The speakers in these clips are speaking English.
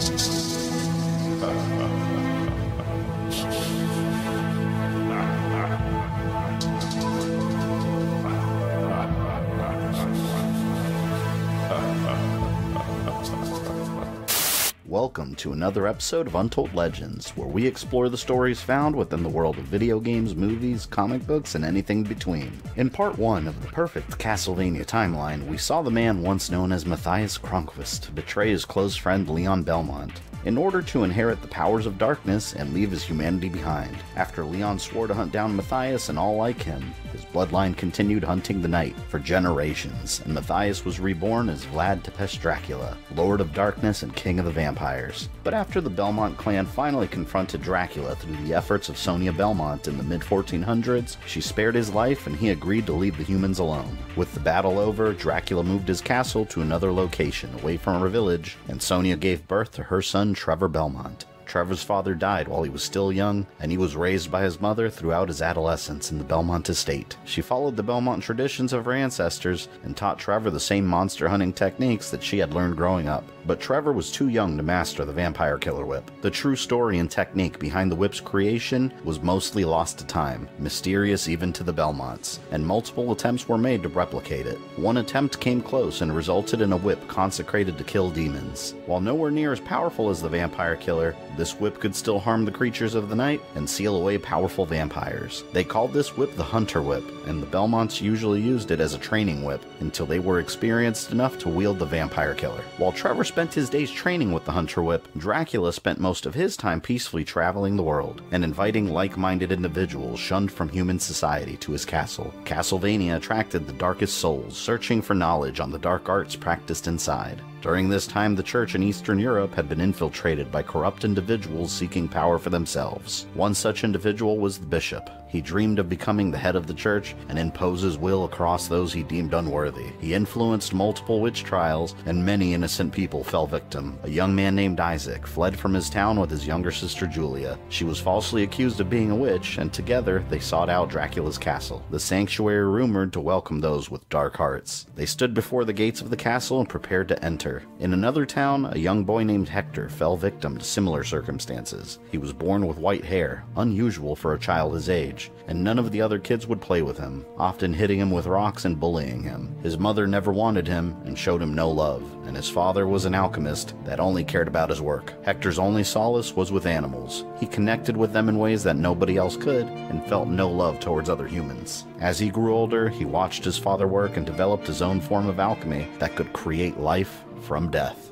Ha ha ha. Welcome to another episode of Untold Legends, where we explore the stories found within the world of video games, movies, comic books, and anything between. In part 1 of the perfect Castlevania timeline, we saw the man once known as Matthias Cronqvist betray his close friend Leon Belmont in order to inherit the powers of darkness and leave his humanity behind. After Leon swore to hunt down Matthias and all like him, bloodline continued hunting the night for generations, and Matthias was reborn as Vlad Tepes Dracula, Lord of Darkness and King of the Vampires. But after the Belmont clan finally confronted Dracula through the efforts of Sonia Belmont in the mid 1400s, she spared his life and he agreed to leave the humans alone. With the battle over, Dracula moved his castle to another location away from her village, and Sonia gave birth to her son Trevor Belmont. Trevor's father died while he was still young, and he was raised by his mother throughout his adolescence in the Belmont estate. She followed the Belmont traditions of her ancestors and taught Trevor the same monster hunting techniques that she had learned growing up. But Trevor was too young to master the vampire killer whip. The true story and technique behind the whip's creation was mostly lost to time, mysterious even to the Belmonts, and multiple attempts were made to replicate it. One attempt came close and resulted in a whip consecrated to kill demons. While nowhere near as powerful as the vampire killer, this whip could still harm the creatures of the night and seal away powerful vampires. They called this whip the Hunter Whip, and the Belmonts usually used it as a training whip until they were experienced enough to wield the vampire killer. While Trevor spent his days training with the Hunter Whip, Dracula spent most of his time peacefully traveling the world and inviting like minded individuals shunned from human society to his castle. Castlevania attracted the darkest souls, searching for knowledge on the dark arts practiced inside. During this time, the church in Eastern Europe had been infiltrated by corrupt individuals seeking power for themselves. One such individual was the bishop. He dreamed of becoming the head of the church and impose his will across those he deemed unworthy. He influenced multiple witch trials, and many innocent people fell victim. A young man named Isaac fled from his town with his younger sister Julia. She was falsely accused of being a witch, and together they sought out Dracula's castle, the sanctuary rumored to welcome those with dark hearts. They stood before the gates of the castle and prepared to enter. In another town, a young boy named Hector fell victim to similar circumstances. He was born with white hair, unusual for a child his age and none of the other kids would play with him, often hitting him with rocks and bullying him. His mother never wanted him and showed him no love, and his father was an alchemist that only cared about his work. Hector's only solace was with animals. He connected with them in ways that nobody else could and felt no love towards other humans. As he grew older, he watched his father work and developed his own form of alchemy that could create life from death.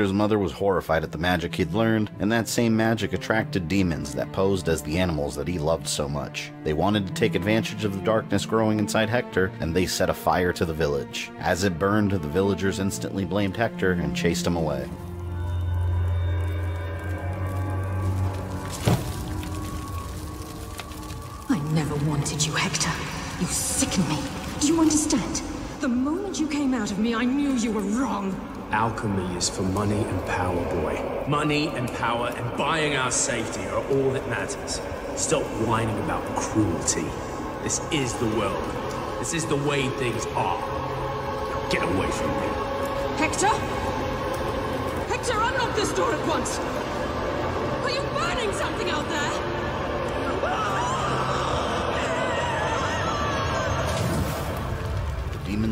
Hector's mother was horrified at the magic he'd learned, and that same magic attracted demons that posed as the animals that he loved so much. They wanted to take advantage of the darkness growing inside Hector, and they set a fire to the village. As it burned, the villagers instantly blamed Hector and chased him away. Alchemy is for money and power, boy. Money and power and buying our safety are all that matters. Stop whining about cruelty. This is the world. This is the way things are. Now get away from me. Hector? Hector, unlock this door at once!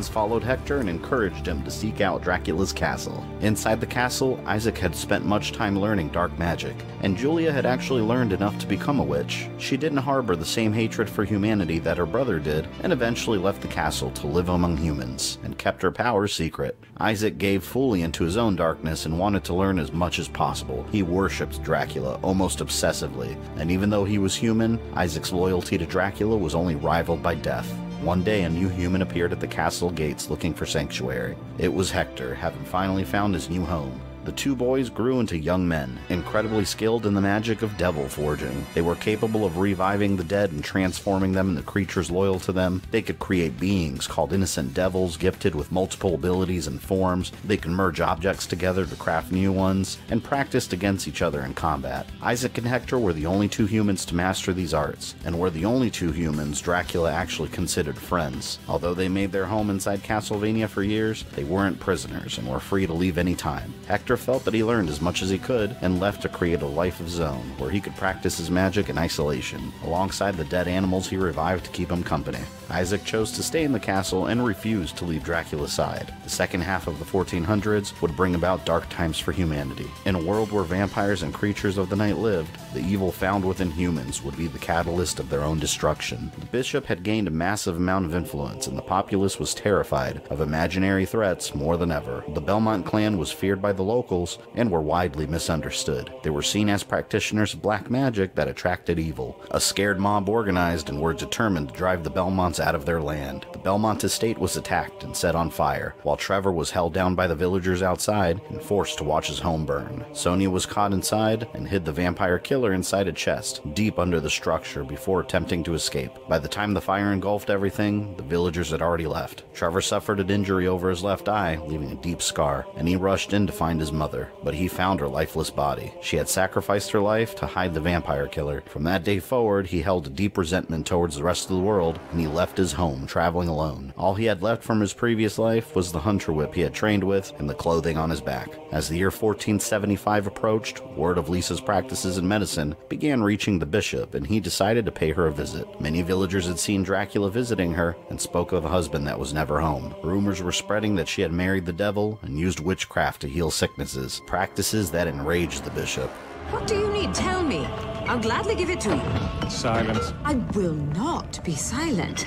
Followed Hector and encouraged him to seek out Dracula's castle. Inside the castle, Isaac had spent much time learning dark magic, and Julia had actually learned enough to become a witch. She didn't harbor the same hatred for humanity that her brother did, and eventually left the castle to live among humans, and kept her power secret. Isaac gave fully into his own darkness and wanted to learn as much as possible. He worshipped Dracula almost obsessively, and even though he was human, Isaac's loyalty to Dracula was only rivaled by death. One day, a new human appeared at the castle gates looking for sanctuary. It was Hector, having finally found his new home. The two boys grew into young men, incredibly skilled in the magic of devil forging. They were capable of reviving the dead and transforming them into creatures loyal to them. They could create beings called innocent devils, gifted with multiple abilities and forms. They could merge objects together to craft new ones, and practiced against each other in combat. Isaac and Hector were the only two humans to master these arts, and were the only two humans Dracula actually considered friends. Although they made their home inside Castlevania for years, they weren't prisoners and were free to leave any time. Hector felt that he learned as much as he could and left to create a life of his own, where he could practice his magic in isolation, alongside the dead animals he revived to keep him company. Isaac chose to stay in the castle and refused to leave Dracula's side. The second half of the 1400s would bring about dark times for humanity. In a world where vampires and creatures of the night lived, the evil found within humans would be the catalyst of their own destruction. The bishop had gained a massive amount of influence, and the populace was terrified of imaginary threats more than ever. The Belmont clan was feared by the locals and were widely misunderstood. They were seen as practitioners of black magic that attracted evil. A scared mob organized and were determined to drive the Belmonts out of their land. The Belmont estate was attacked and set on fire, while Trevor was held down by the villagers outside and forced to watch his home burn. Sonia was caught inside and hid the vampire killer inside a chest, deep under the structure before attempting to escape. By the time the fire engulfed everything, the villagers had already left. Trevor suffered an injury over his left eye, leaving a deep scar, and he rushed in to find his mother, but he found her lifeless body. She had sacrificed her life to hide the vampire killer. From that day forward, he held a deep resentment towards the rest of the world, and he left his home, traveling alone. All he had left from his previous life was the hunter whip he had trained with and the clothing on his back. As the year 1475 approached, word of Lisa's practices in medicine began reaching the bishop, and he decided to pay her a visit. Many villagers had seen Dracula visiting her and spoke of a husband that was never home. Rumors were spreading that she had married the devil and used witchcraft to heal sicknesses, practices that enraged the bishop. What do you need? Tell me. I'll gladly give it to you. Silence. I will not be silent.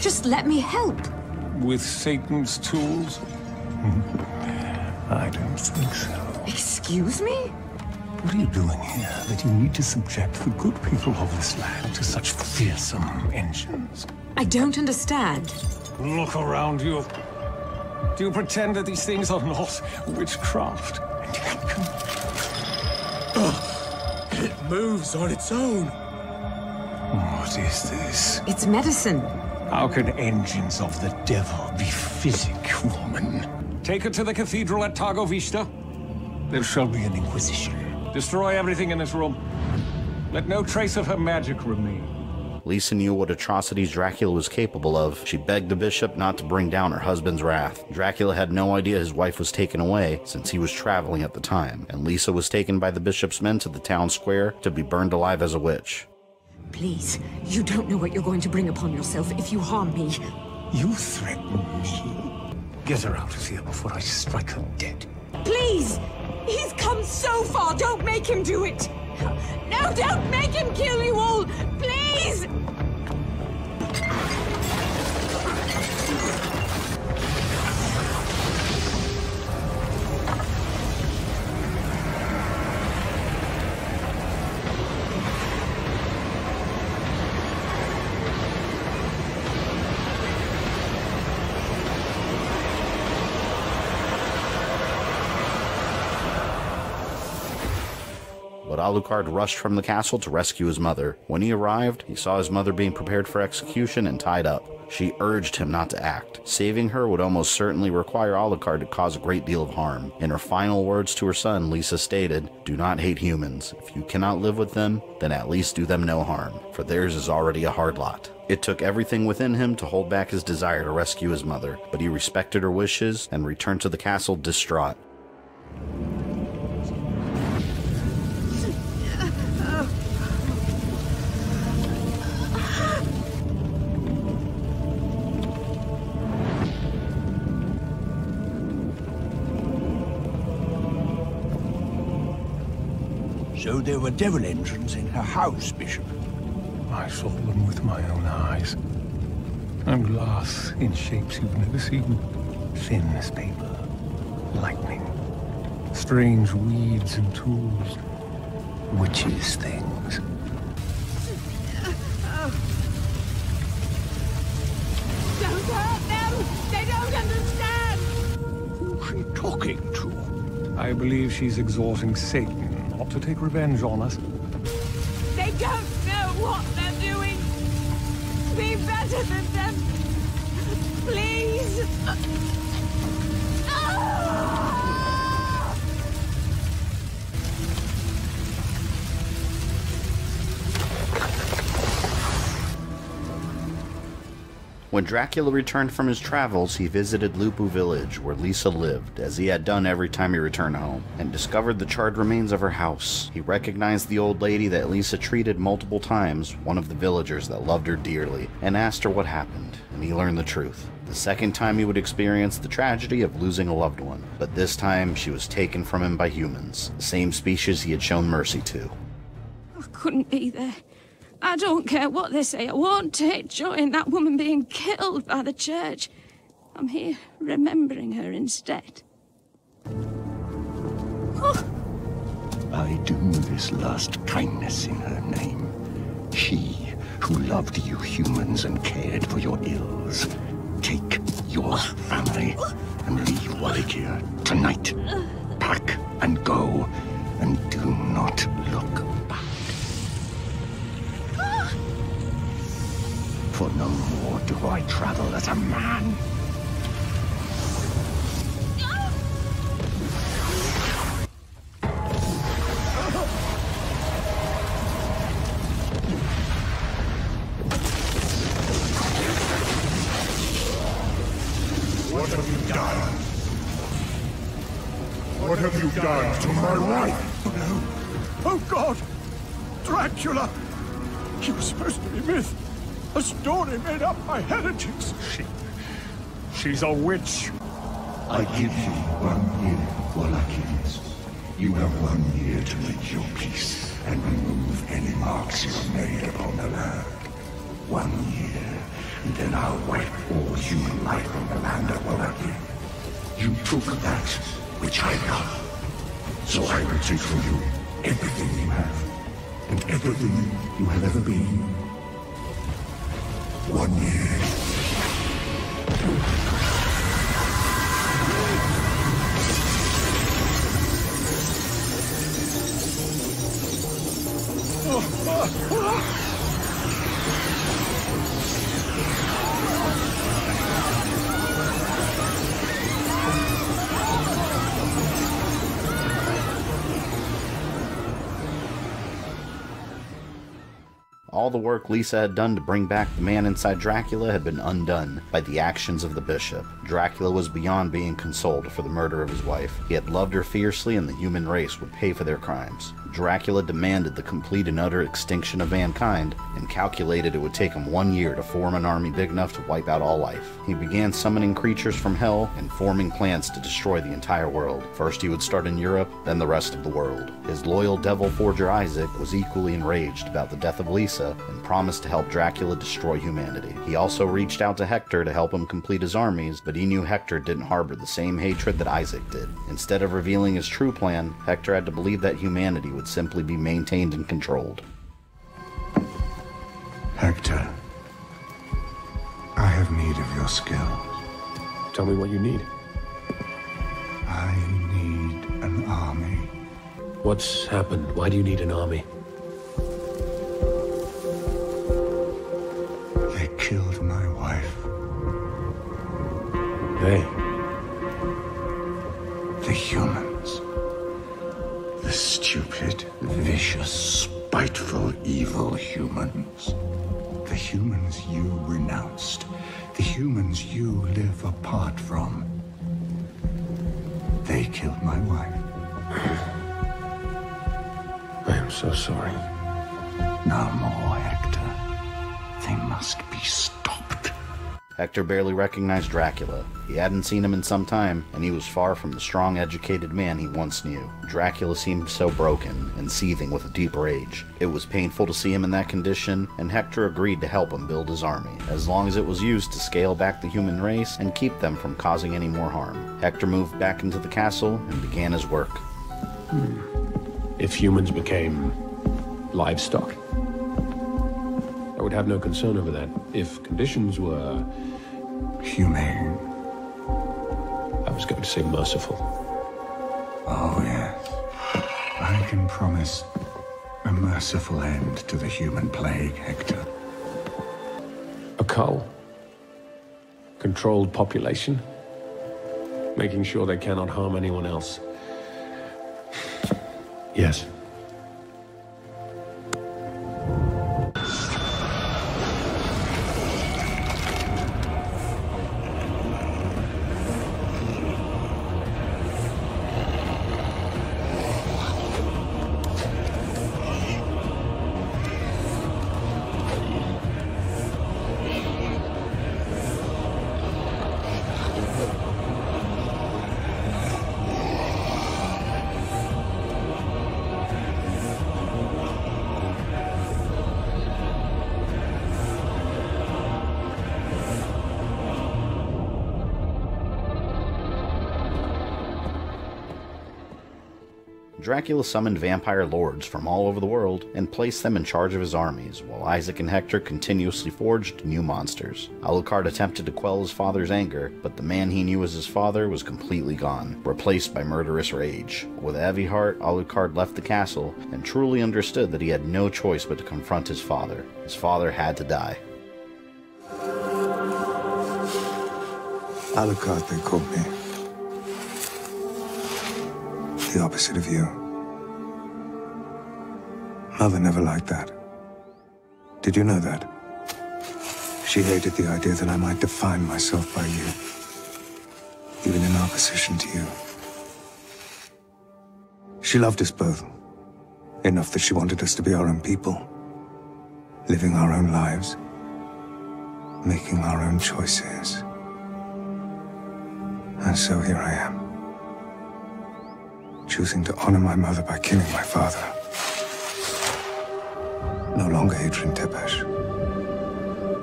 Just let me help. With Satan's tools? I don't think so. Excuse me? What are you doing here that you need to subject the good people of this land to such fearsome engines? I don't understand. Look around you. Do you pretend that these things are not witchcraft? And yet you It moves on its own. What is this? It's medicine. How can engines of the devil be physic, woman? Take her to the cathedral at Targoviste. There shall be an inquisition. Destroy everything in this room. Let no trace of her magic remain. Lisa knew what atrocities Dracula was capable of. She begged the bishop not to bring down her husband's wrath. Dracula had no idea his wife was taken away since he was traveling at the time, and Lisa was taken by the bishop's men to the town square to be burned alive as a witch. Please, you don't know what you're going to bring upon yourself if you harm me. You threaten me? Get her out of here before I strike her dead. Please! He's come so far! Don't make him do it! No, don't make him kill you all! Please! Alucard rushed from the castle to rescue his mother. When he arrived, he saw his mother being prepared for execution and tied up. She urged him not to act. Saving her would almost certainly require Alucard to cause a great deal of harm. In her final words to her son, Lisa stated, Do not hate humans. If you cannot live with them, then at least do them no harm, for theirs is already a hard lot. It took everything within him to hold back his desire to rescue his mother, but he respected her wishes and returned to the castle distraught. So there were devil engines in her house, Bishop. I saw them with my own eyes. And glass in shapes you've never seen. Thin as paper. Lightning. Strange weeds and tools. Witches' things. Don't hurt them! They don't understand! Who's she talking to? I believe she's exhorting Satan not to take revenge on us. They don't know what they're doing! Be better than them! Please! When Dracula returned from his travels, he visited Lupu village, where Lisa lived, as he had done every time he returned home, and discovered the charred remains of her house. He recognized the old lady that Lisa treated multiple times, one of the villagers that loved her dearly, and asked her what happened, and he learned the truth. The second time he would experience the tragedy of losing a loved one, but this time she was taken from him by humans, the same species he had shown mercy to. I couldn't be there. I don't care what they say. I won't take joy in that woman being killed by the church. I'm here remembering her instead. I do this last kindness in her name. She who loved you humans and cared for your ills. Take your family and leave Wallachia tonight. Pack and go, and do not look For no more do I travel as a man. Story made up by heretics. She... She's a witch. I give you one year, Wallachia. You have one year to make your peace and remove any marks you have made upon the land. One year, and then I'll wipe all human life from the land of Wallachia. You took that which I love. So I will take from you everything you have, and everything you have ever been. One year. All the work Lisa had done to bring back the man inside Dracula had been undone by the actions of the bishop. Dracula was beyond being consoled for the murder of his wife. He had loved her fiercely, and the human race would pay for their crimes. Dracula demanded the complete and utter extinction of mankind and calculated it would take him one year to form an army big enough to wipe out all life. He began summoning creatures from hell and forming plans to destroy the entire world. First, he would start in Europe, then the rest of the world. His loyal devil forger Isaac was equally enraged about the death of Lisa and promised to help Dracula destroy humanity. He also reached out to Hector to help him complete his armies, but he knew Hector didn't harbor the same hatred that Isaac did. Instead of revealing his true plan, Hector had to believe that humanity would simply be maintained and controlled. Hector, I have need of your skill. Tell me what you need. I need an army. What's happened? Why do you need an army? They killed my wife. Hey, vicious, spiteful, evil humans. The humans you renounced. The humans you live apart from. They killed my wife. I am so sorry. No more, Hector. They must be stopped. Hector barely recognized Dracula. He hadn't seen him in some time, and he was far from the strong, educated man he once knew. Dracula seemed so broken and seething with a deep rage. It was painful to see him in that condition, and Hector agreed to help him build his army, as long as it was used to scale back the human race and keep them from causing any more harm. Hector moved back into the castle and began his work. Hmm. If humans became livestock, I would have no concern over that. If conditions were humane, I was going to say merciful. Oh, yes. I can promise a merciful end to the human plague, Hector. A cull? Controlled population? Making sure they cannot harm anyone else. Yes. Dracula summoned vampire lords from all over the world and placed them in charge of his armies, while Isaac and Hector continuously forged new monsters. Alucard attempted to quell his father's anger, but the man he knew as his father was completely gone, replaced by murderous rage. With a heavy heart, Alucard left the castle and truly understood that he had no choice but to confront his father. His father had to die. Alucard, they called me. The opposite of you. Mother never liked that. Did you know that? She hated the idea that I might define myself by you, even in opposition to you. She loved us both, enough that she wanted us to be our own people, living our own lives, making our own choices. And so here I am, choosing to honor my mother by killing my father. No longer Adrian Tepes.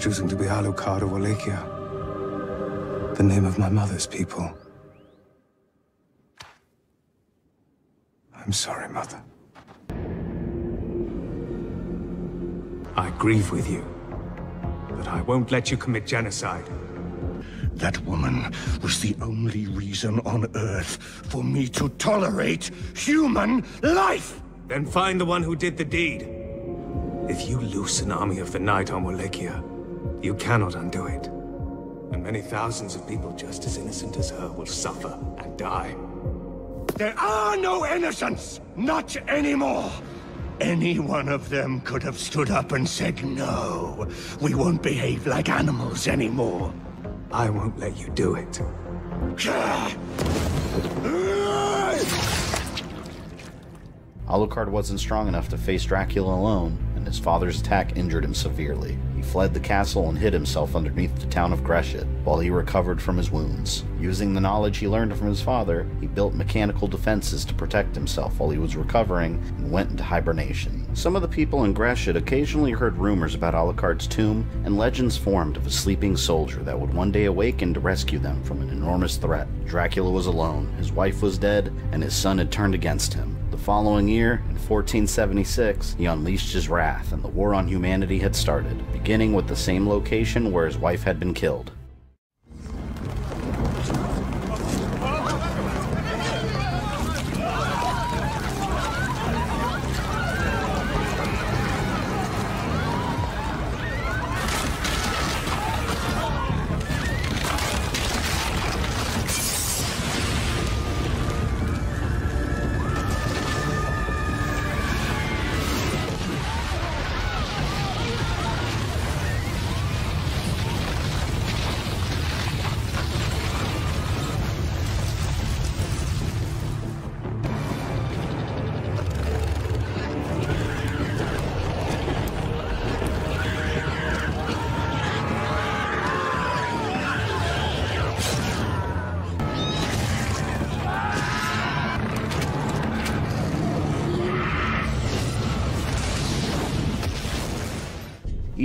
Choosing to be Alucard of Wallachia. The name of my mother's people. I'm sorry, Mother. I grieve with you, but I won't let you commit genocide. That woman was the only reason on Earth for me to tolerate human life! Then find the one who did the deed. If you loose an army of the night on Wallachia, you cannot undo it. And many thousands of people just as innocent as her will suffer and die. There are no innocents! Not anymore! Any one of them could have stood up and said, no, we won't behave like animals anymore. I won't let you do it. Alucard wasn't strong enough to face Dracula alone, and his father's attack injured him severely. He fled the castle and hid himself underneath the town of Gresit while he recovered from his wounds. Using the knowledge he learned from his father, he built mechanical defenses to protect himself while he was recovering and went into hibernation. Some of the people in Gresit occasionally heard rumors about Alucard's tomb, and legends formed of a sleeping soldier that would one day awaken to rescue them from an enormous threat. Dracula was alone, his wife was dead, and his son had turned against him. The following year, in 1476, he unleashed his wrath and the war on humanity had started, beginning with the same location where his wife had been killed.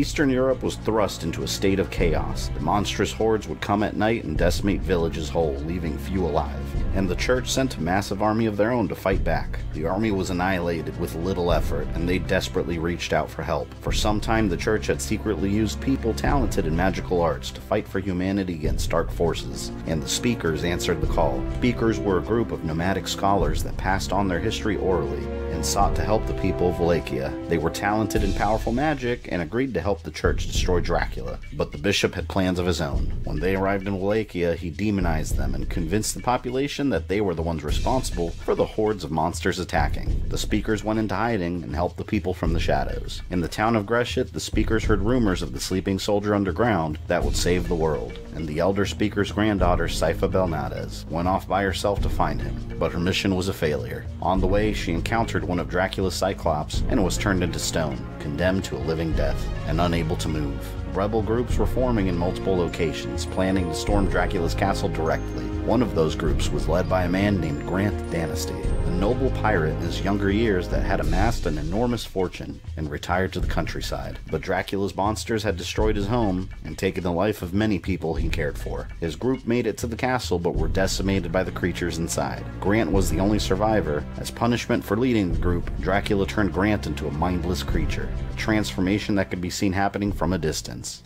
Eastern Europe was thrust into a state of chaos. The monstrous hordes would come at night and decimate villages whole, leaving few alive. And the church sent a massive army of their own to fight back. The army was annihilated with little effort, and they desperately reached out for help. For some time, the church had secretly used people talented in magical arts to fight for humanity against dark forces, and the Speakers answered the call. Speakers were a group of nomadic scholars that passed on their history orally and sought to help the people of Wallachia. They were talented in powerful magic and agreed to help the church destroy Dracula, but the bishop had plans of his own. When they arrived in Wallachia, he demonized them and convinced the population that they were the ones responsible for the hordes of monsters attacking. The speakers went into hiding and helped the people from the shadows. In the town of Gresit, the speakers heard rumors of the sleeping soldier underground that would save the world, and the elder speaker's granddaughter, Sypha Belnades, went off by herself to find him, but her mission was a failure. On the way, she encountered one of Dracula's Cyclops and was turned into stone, condemned to a living death, and unable to move. Rebel groups were forming in multiple locations, planning to storm Dracula's castle directly. One of those groups was led by a man named Grant Danasty, a noble pirate in his younger years that had amassed an enormous fortune and retired to the countryside. But Dracula's monsters had destroyed his home and taken the life of many people he cared for. His group made it to the castle but were decimated by the creatures inside. Grant was the only survivor. As punishment for leading the group, Dracula turned Grant into a mindless creature, a transformation that could be seen happening from a distance.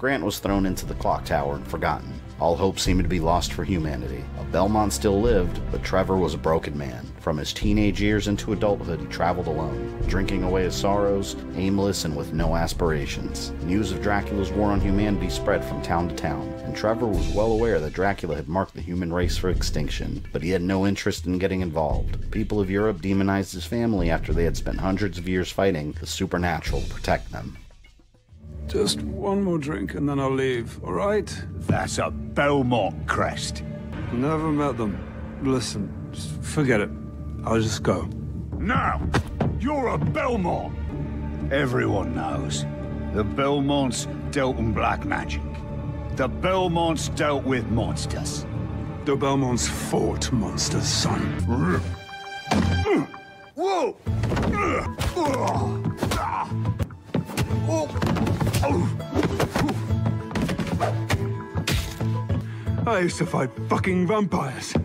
Grant was thrown into the clock tower and forgotten. All hope seemed to be lost for humanity. A Belmont still lived, but Trevor was a broken man. From his teenage years into adulthood, he traveled alone, drinking away his sorrows, aimless and with no aspirations. News of Dracula's war on humanity spread from town to town, and Trevor was well aware that Dracula had marked the human race for extinction, but he had no interest in getting involved. People of Europe demonized his family after they had spent hundreds of years fighting the supernatural to protect them. Just one more drink and then I'll leave, all right? That's a Belmont crest. Never met them. Listen, just forget it. I'll just go. Now, You're a Belmont! Everyone knows. The Belmonts dealt in black magic. The Belmonts dealt with monsters. The Belmonts fought monsters, son. Whoa! I used to fight fucking vampires. I'm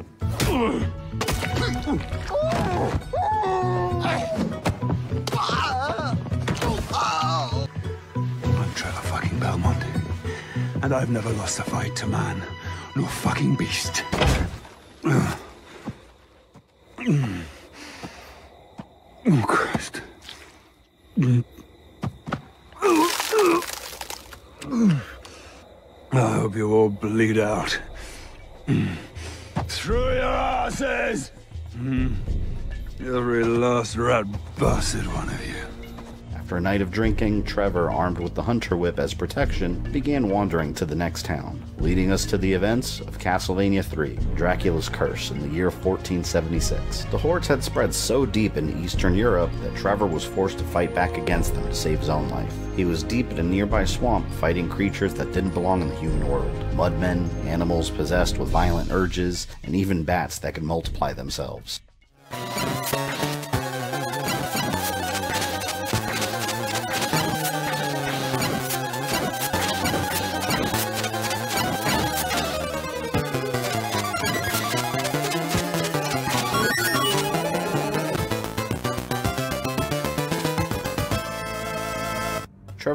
Trevor fucking Belmont. And I've never lost a fight to man. nor fucking beast. Oh, Christ. I hope you all bleed out. Through your asses! Every last rat bastard one of you. After a night of drinking, Trevor, armed with the Hunter Whip as protection, began wandering to the next town, leading us to the events of Castlevania III Dracula's Curse in the year 1476. The hordes had spread so deep into Eastern Europe that Trevor was forced to fight back against them to save his own life. He was deep in a nearby swamp fighting creatures that didn't belong in the human world mudmen, animals possessed with violent urges, and even bats that could multiply themselves.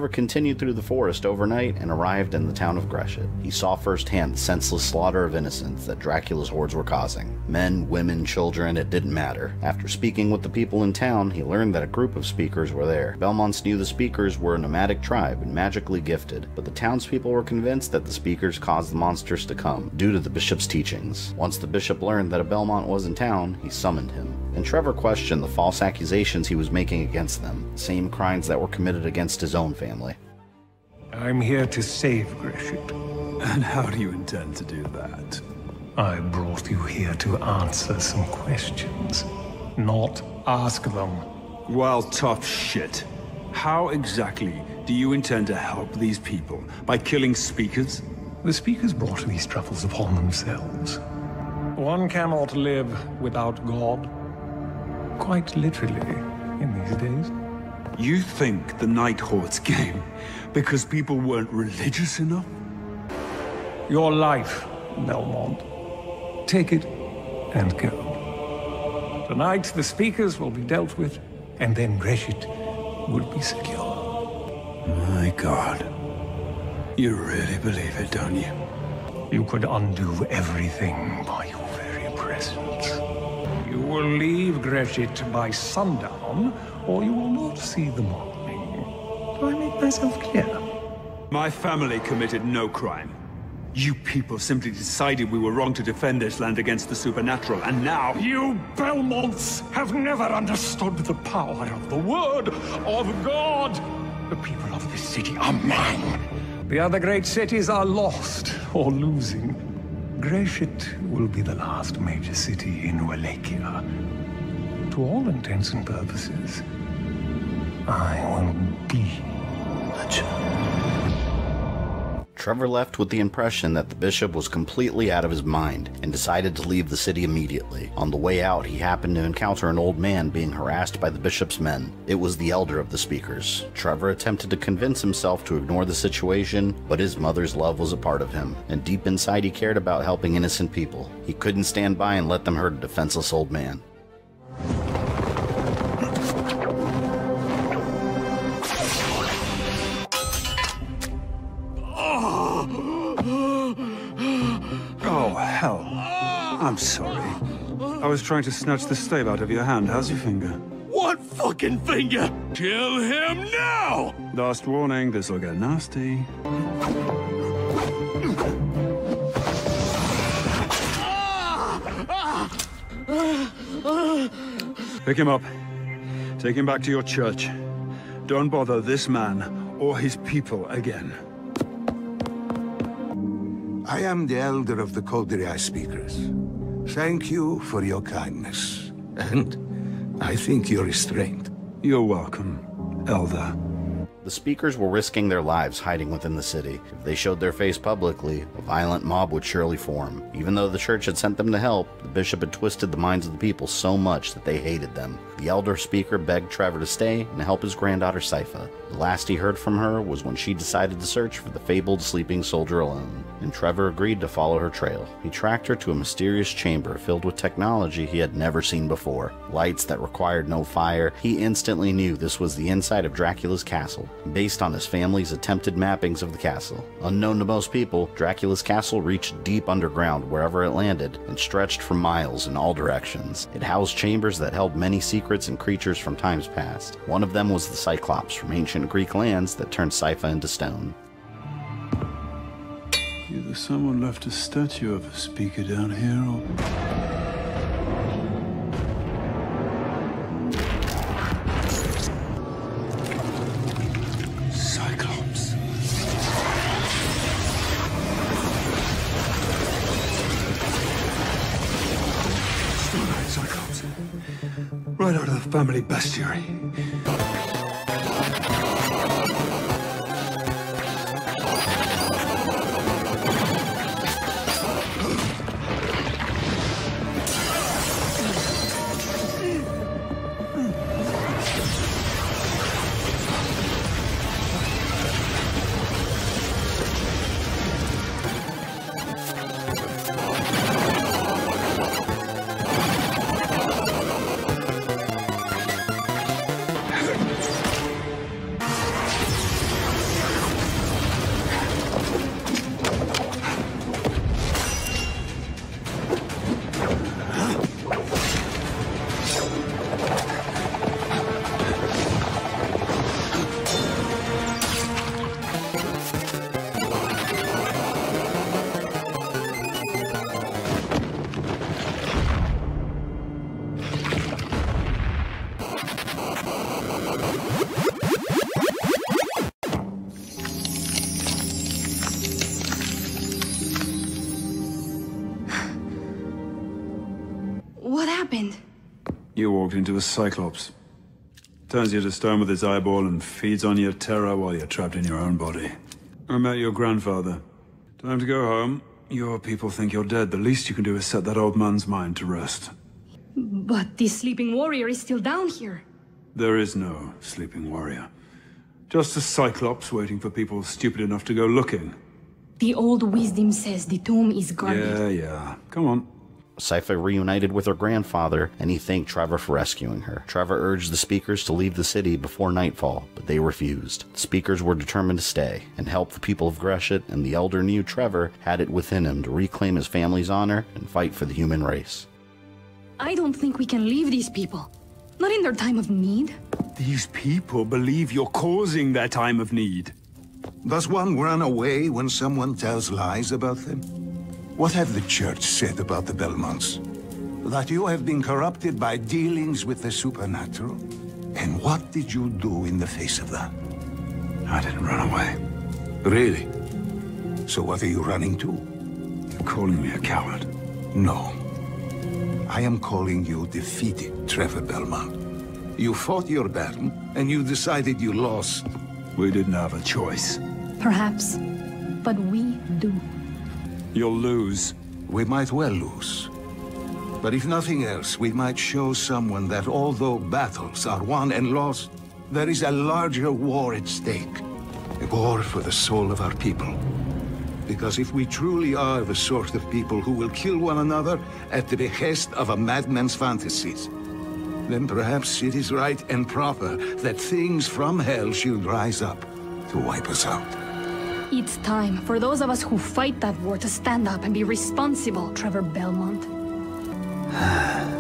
Trevor continued through the forest overnight and arrived in the town of Gresit. He saw firsthand the senseless slaughter of innocents that Dracula's hordes were causing. Men, women, children, it didn't matter. After speaking with the people in town, he learned that a group of speakers were there. Belmonts knew the speakers were a nomadic tribe and magically gifted, but the townspeople were convinced that the speakers caused the monsters to come, due to the bishop's teachings. Once the bishop learned that a Belmont was in town, he summoned him. And Trevor questioned the false accusations he was making against them, same crimes that were committed against his own family. I'm here to save Gresit. And how do you intend to do that? I brought you here to answer some questions, not ask them. Well, tough shit. How exactly Do you intend to help these people by killing speakers? The speakers brought these troubles upon themselves. One cannot live without God. Quite literally, in these days. You think the Night Hordes came because people weren't religious enough? Your life, Belmont. Take it and go. Tonight, the speakers will be dealt with, and then Gresit will be secure. My God. You really believe it, don't you? You could undo everything by your very presence. You will leave Gresit by sundown, or you will not see the morning. Do I make myself clear? My family committed no crime. You people simply decided we were wrong to defend this land against the supernatural, and now... You Belmonts have never understood the power of the word of God! The people of this city are mine! The other great cities are lost or losing. Gresit will be the last major city in Wallachia. To all intents and purposes, I will be Trevor left with the impression that the bishop was completely out of his mind and decided to leave the city immediately. On the way out, he happened to encounter an old man being harassed by the bishop's men. It was the elder of the speakers. Trevor attempted to convince himself to ignore the situation, but his mother's love was a part of him, and deep inside he cared about helping innocent people. He couldn't stand by and let them hurt a defenseless old man. Sorry. I was trying to snatch the stave out of your hand. How's your finger? What fucking finger? Kill him now! Last warning, this'll get nasty. Pick him up. Take him back to your church. Don't bother this man or his people again. I am the elder of the Coldria speakers. Thank you for your kindness. And I think your restraint. You're welcome, Elder. The speakers were risking their lives hiding within the city. If they showed their face publicly, a violent mob would surely form. Even though the church had sent them to help, the bishop had twisted the minds of the people so much that they hated them. The elder speaker begged Trevor to stay and help his granddaughter Sypha. The last he heard from her was when she decided to search for the fabled sleeping soldier alone, and Trevor agreed to follow her trail. He tracked her to a mysterious chamber filled with technology he had never seen before. Lights that required no fire, he instantly knew this was the inside of Dracula's castle, based on his family's attempted mappings of the castle. Unknown to most people, Dracula's castle reached deep underground wherever it landed and stretched for miles in all directions. It housed chambers that held many secrets and creatures from times past. One of them was the Cyclops from ancient Greek lands that turned Sypha into stone. Either someone left a statue of a speaker down here, or... family bestiary. Walked into a Cyclops. Turns you to stone with his eyeball and feeds on your terror while you're trapped in your own body. I met your grandfather. Time to go home. Your people think you're dead. The least you can do is set that old man's mind to rest. But the sleeping warrior is still down here. There is no sleeping warrior. Just a cyclops waiting for people stupid enough to go looking. The old wisdom says the tomb is guarded. Yeah, yeah. Come on. Sypha reunited with her grandfather, and he thanked Trevor for rescuing her. Trevor urged the speakers to leave the city before nightfall, but they refused. The speakers were determined to stay and help the people of Gresit, and the elder knew Trevor had it within him to reclaim his family's honor and fight for the human race. I don't think we can leave these people. Not in their time of need. These people believe you're causing their time of need. Does one run away when someone tells lies about them? What have the Church said about the Belmonts? That you have been corrupted by dealings with the supernatural? And what did you do in the face of that? I didn't run away. Really? So what are you running to? You're calling me a coward. No. I am calling you defeated, Trevor Belmont. You fought your battle, and you decided you lost. We didn't have a choice. Perhaps. But we do. You'll lose. We might well lose. But if nothing else, we might show someone that although battles are won and lost, there is a larger war at stake. A war for the soul of our people. Because if we truly are the sort of people who will kill one another at the behest of a madman's fantasies, then perhaps it is right and proper that things from hell should rise up to wipe us out. It's time for those of us who fight that war to stand up and be responsible, Trevor Belmont.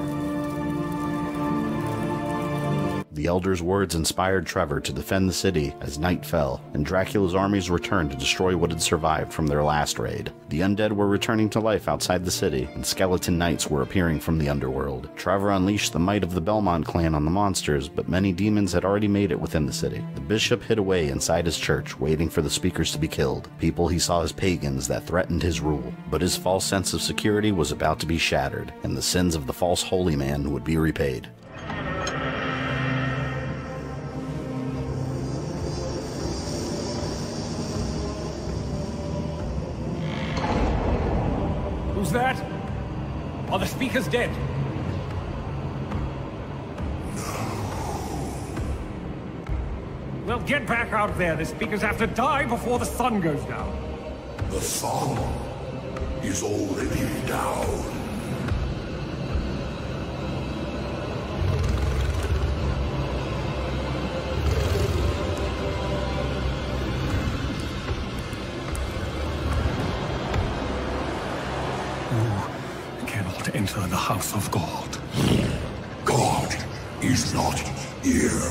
The Elder's words inspired Trevor to defend the city as night fell, and Dracula's armies returned to destroy what had survived from their last raid. The undead were returning to life outside the city, and skeleton knights were appearing from the underworld. Trevor unleashed the might of the Belmont clan on the monsters, but many demons had already made it within the city. The bishop hid away inside his church, waiting for the speakers to be killed, people he saw as pagans that threatened his rule. But his false sense of security was about to be shattered, and the sins of the false holy man would be repaid. Dead? Well, get back out there. The speakers have to die before the sun goes down. The sun is already down. House of God. God is not here.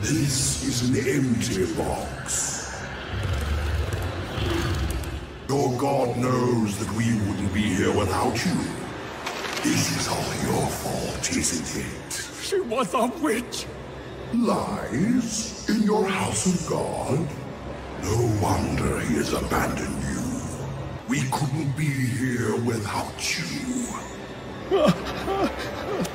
This is an empty box. Your God knows that we wouldn't be here without you. This is all your fault, isn't it? She was a witch. Lies in your house of God? No wonder he has abandoned you. We couldn't be here without you. The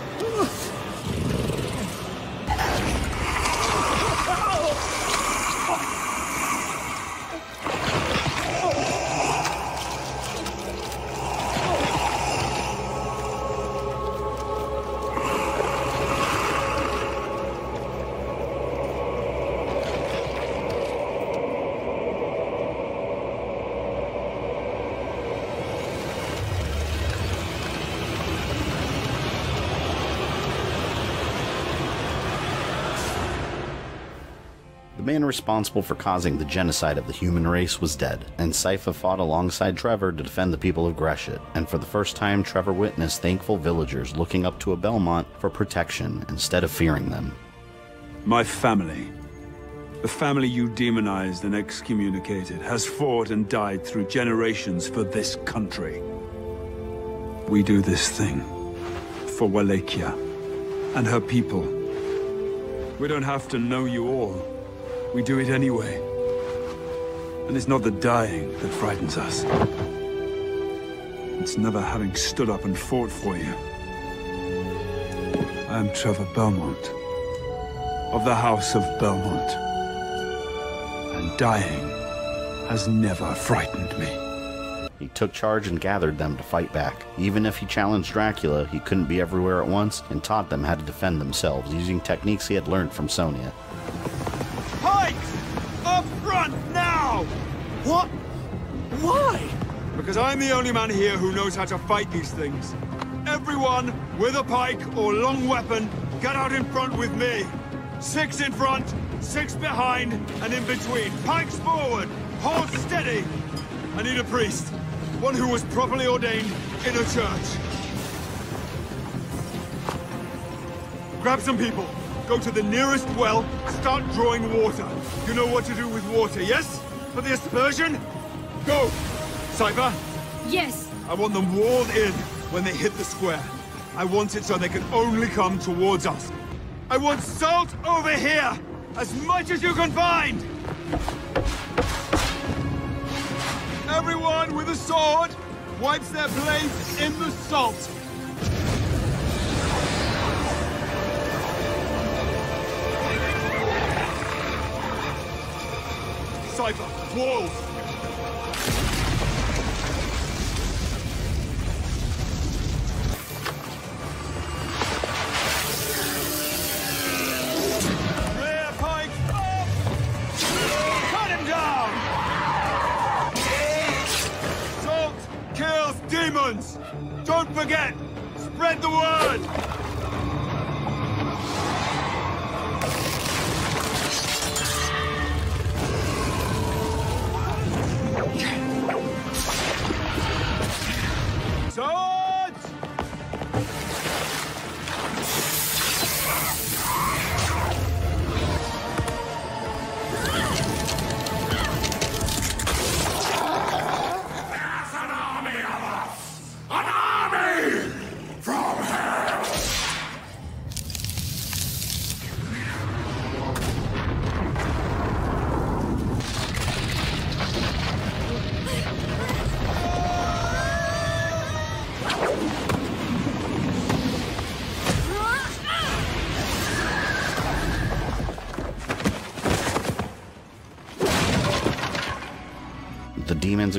man responsible for causing the genocide of the human race was dead, and Sypha fought alongside Trevor to defend the people of Gresit. And for the first time, Trevor witnessed thankful villagers looking up to a Belmont for protection instead of fearing them. My family, the family you demonized and excommunicated, has fought and died through generations for this country. We do this thing for Wallachia and her people. We don't have to know you all. We do it anyway. And it's not the dying that frightens us. It's never having stood up and fought for you. I am Trevor Belmont. of the House of Belmont. And dying has never frightened me. He took charge and gathered them to fight back. Even if he challenged Dracula, he couldn't be everywhere at once and taught them how to defend themselves using techniques he had learned from Sonia. Up front, now! What? Why? Because I'm the only man here who knows how to fight these things. Everyone with a pike or long weapon, get out in front with me. Six in front, six behind, and in between. Pikes forward! Hold steady! I need a priest. One who was properly ordained in a church. Grab some people. Go to the nearest well, start drawing water. You know what to do with water, yes? For the aspersion? Go! Sypha, Yes. I want them walled in when they hit the square. I want it so they can only come towards us. I want salt over here! As much as you can find! Everyone with a sword wipes their blades in the salt. Salt kills demons! Don't forget! Spread the word!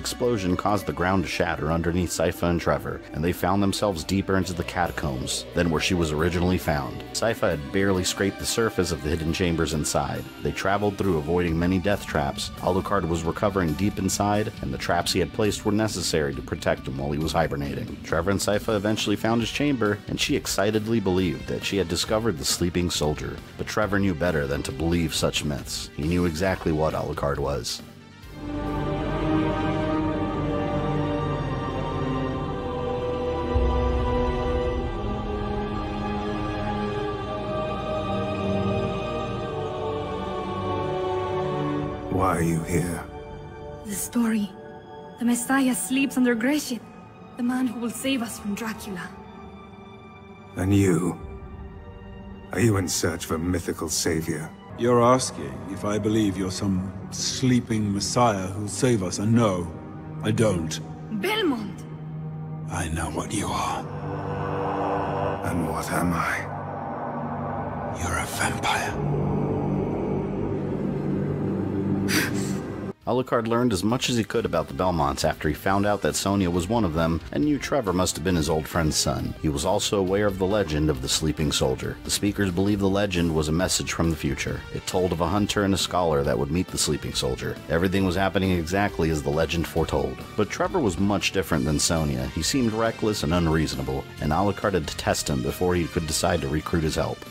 Explosion caused the ground to shatter underneath Sypha and Trevor, and they found themselves deeper into the catacombs than where she was originally found. Sypha had barely scraped the surface of the hidden chambers inside. They traveled through avoiding many death traps. Alucard was recovering deep inside, and the traps he had placed were necessary to protect him while he was hibernating. Trevor and Sypha eventually found his chamber, and she excitedly believed that she had discovered the sleeping soldier. But Trevor knew better than to believe such myths. He knew exactly what Alucard was. Why are you here? The story. The Messiah sleeps under Gresit. The man who will save us from Dracula. And you? Are you in search of a mythical savior? You're asking if I believe you're some sleeping messiah who'll save us, and no, I don't. Belmont! I know what you are. And what am I? You're a vampire. Alucard learned as much as he could about the Belmonts after he found out that Sonia was one of them and knew Trevor must have been his old friend's son. He was also aware of the legend of the sleeping soldier. The speakers believed the legend was a message from the future. It told of a hunter and a scholar that would meet the sleeping soldier. Everything was happening exactly as the legend foretold. But Trevor was much different than Sonia. He seemed reckless and unreasonable, and Alucard had to test him before he could decide to recruit his help.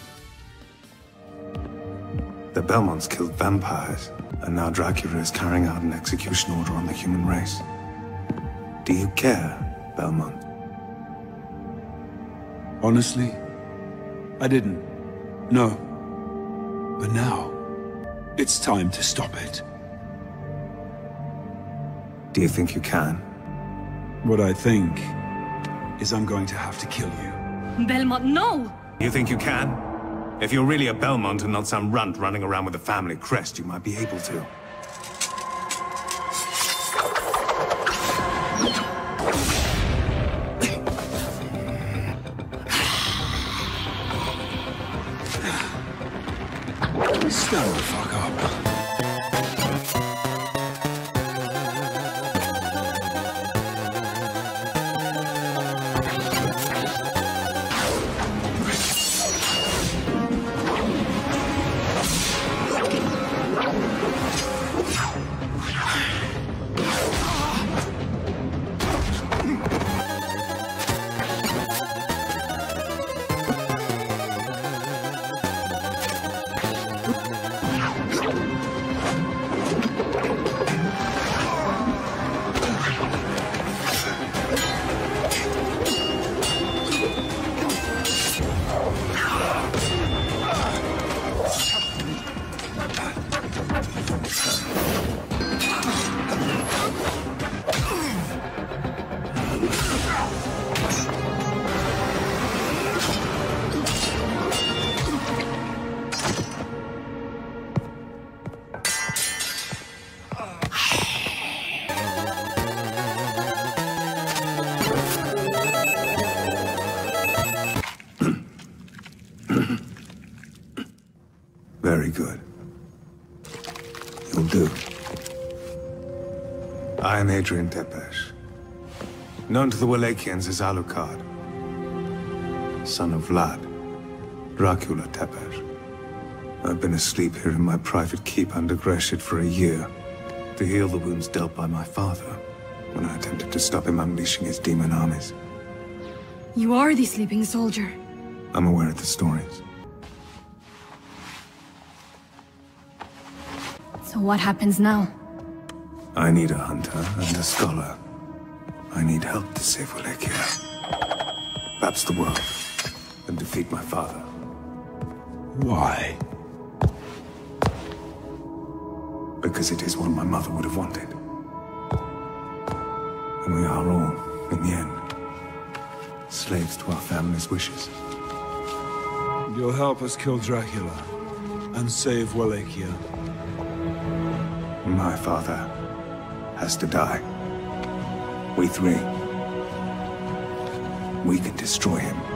The Belmonts killed vampires, and now Dracula is carrying out an execution order on the human race. Do you care, Belmont? Honestly, I didn't. No. But now, it's time to stop it. Do you think you can? What I think is I'm going to have to kill you. Belmont, no! You think you can? If you're really a Belmont and not some runt running around with a family crest, you might be able to. Stand Adrian Tepes, known to the Wallachians as Alucard, son of Vlad, Dracula Tepes. I've been asleep here in my private keep under Gresit for a year to heal the wounds dealt by my father when I attempted to stop him unleashing his demon armies. You are the sleeping soldier. I'm aware of the stories. So what happens now? I need a hunter and a scholar. I need help to save Wallachia. Perhaps the world. And defeat my father. Why? Because it is what my mother would have wanted. And we are all, in the end, slaves to our family's wishes. You'll help us kill Dracula and save Wallachia. My father has to die. We three. We can destroy him.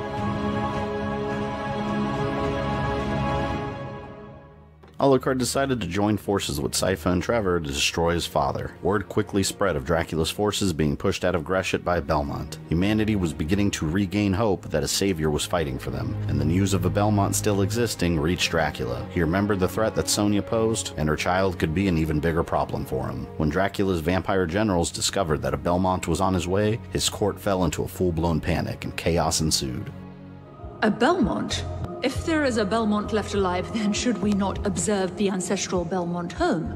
Alucard decided to join forces with Sypha and Trevor to destroy his father. Word quickly spread of Dracula's forces being pushed out of Gresit by Belmont. Humanity was beginning to regain hope that a savior was fighting for them, and the news of a Belmont still existing reached Dracula. He remembered the threat that Sonia posed, and her child could be an even bigger problem for him. When Dracula's vampire generals discovered that a Belmont was on his way, his court fell into a full-blown panic and chaos ensued. A Belmont? If there is a Belmont left alive, then should we not observe the ancestral Belmont home?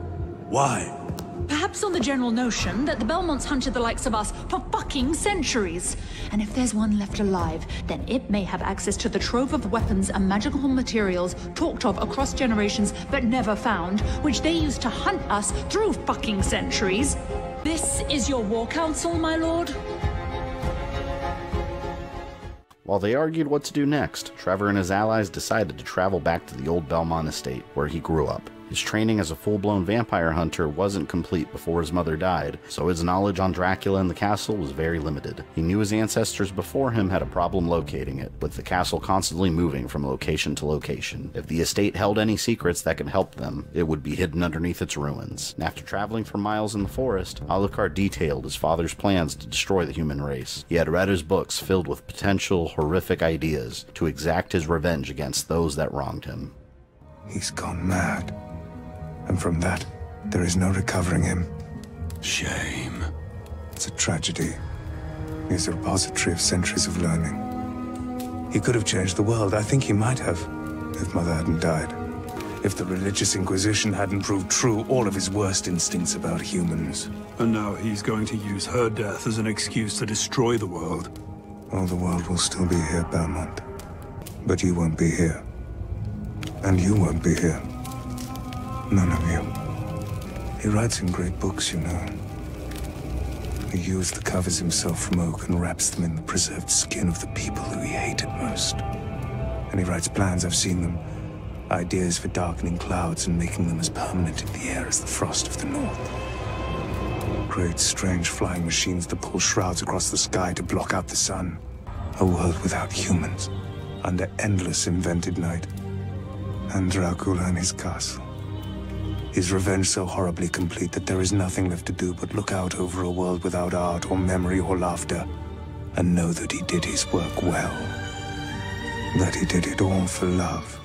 Why? Perhaps on the general notion that the Belmonts hunted the likes of us for fucking centuries. And if there's one left alive, then it may have access to the trove of weapons and magical materials talked of across generations but never found, which they used to hunt us through fucking centuries. This is your war council, my lord? While they argued what to do next, Trevor and his allies decided to travel back to the old Belmont estate, where he grew up. His training as a full blown vampire hunter wasn't complete before his mother died, so his knowledge on Dracula and the castle was very limited. He knew his ancestors before him had a problem locating it, with the castle constantly moving from location to location. If the estate held any secrets that could help them, it would be hidden underneath its ruins. And after traveling for miles in the forest, Alucard detailed his father's plans to destroy the human race. He had read his books filled with potential horrific ideas to exact his revenge against those that wronged him. He's gone mad. And from that, there is no recovering him. Shame. It's a tragedy. He's a repository of centuries of learning. He could have changed the world. I think he might have, if Mother hadn't died. If the religious inquisition hadn't proved true all of his worst instincts about humans. And now he's going to use her death as an excuse to destroy the world. All the world will still be here, Belmont. But you won't be here. And you won't be here. None of you. He writes in great books, you know. He hews the covers himself from oak and wraps them in the preserved skin of the people who he hated most. And he writes plans, I've seen them. Ideas for darkening clouds and making them as permanent in the air as the frost of the north. Great, strange flying machines that pull shrouds across the sky to block out the sun. A world without humans, under endless invented night. And Dracula and his castle. His revenge so horribly complete that there is nothing left to do but look out over a world without art or memory or laughter, and know that he did his work well. That he did it all for love.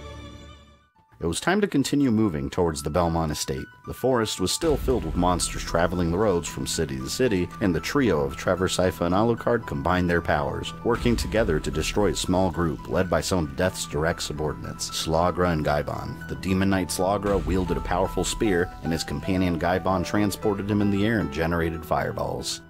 It was time to continue moving towards the Belmont estate. The forest was still filled with monsters traveling the roads from city to city, and the trio of Trevor, Sypha, and Alucard combined their powers, working together to destroy a small group led by some of Death's direct subordinates, Slagra and Gaibon. The demon knight Slagra wielded a powerful spear, and his companion Gaibon transported him in the air and generated fireballs.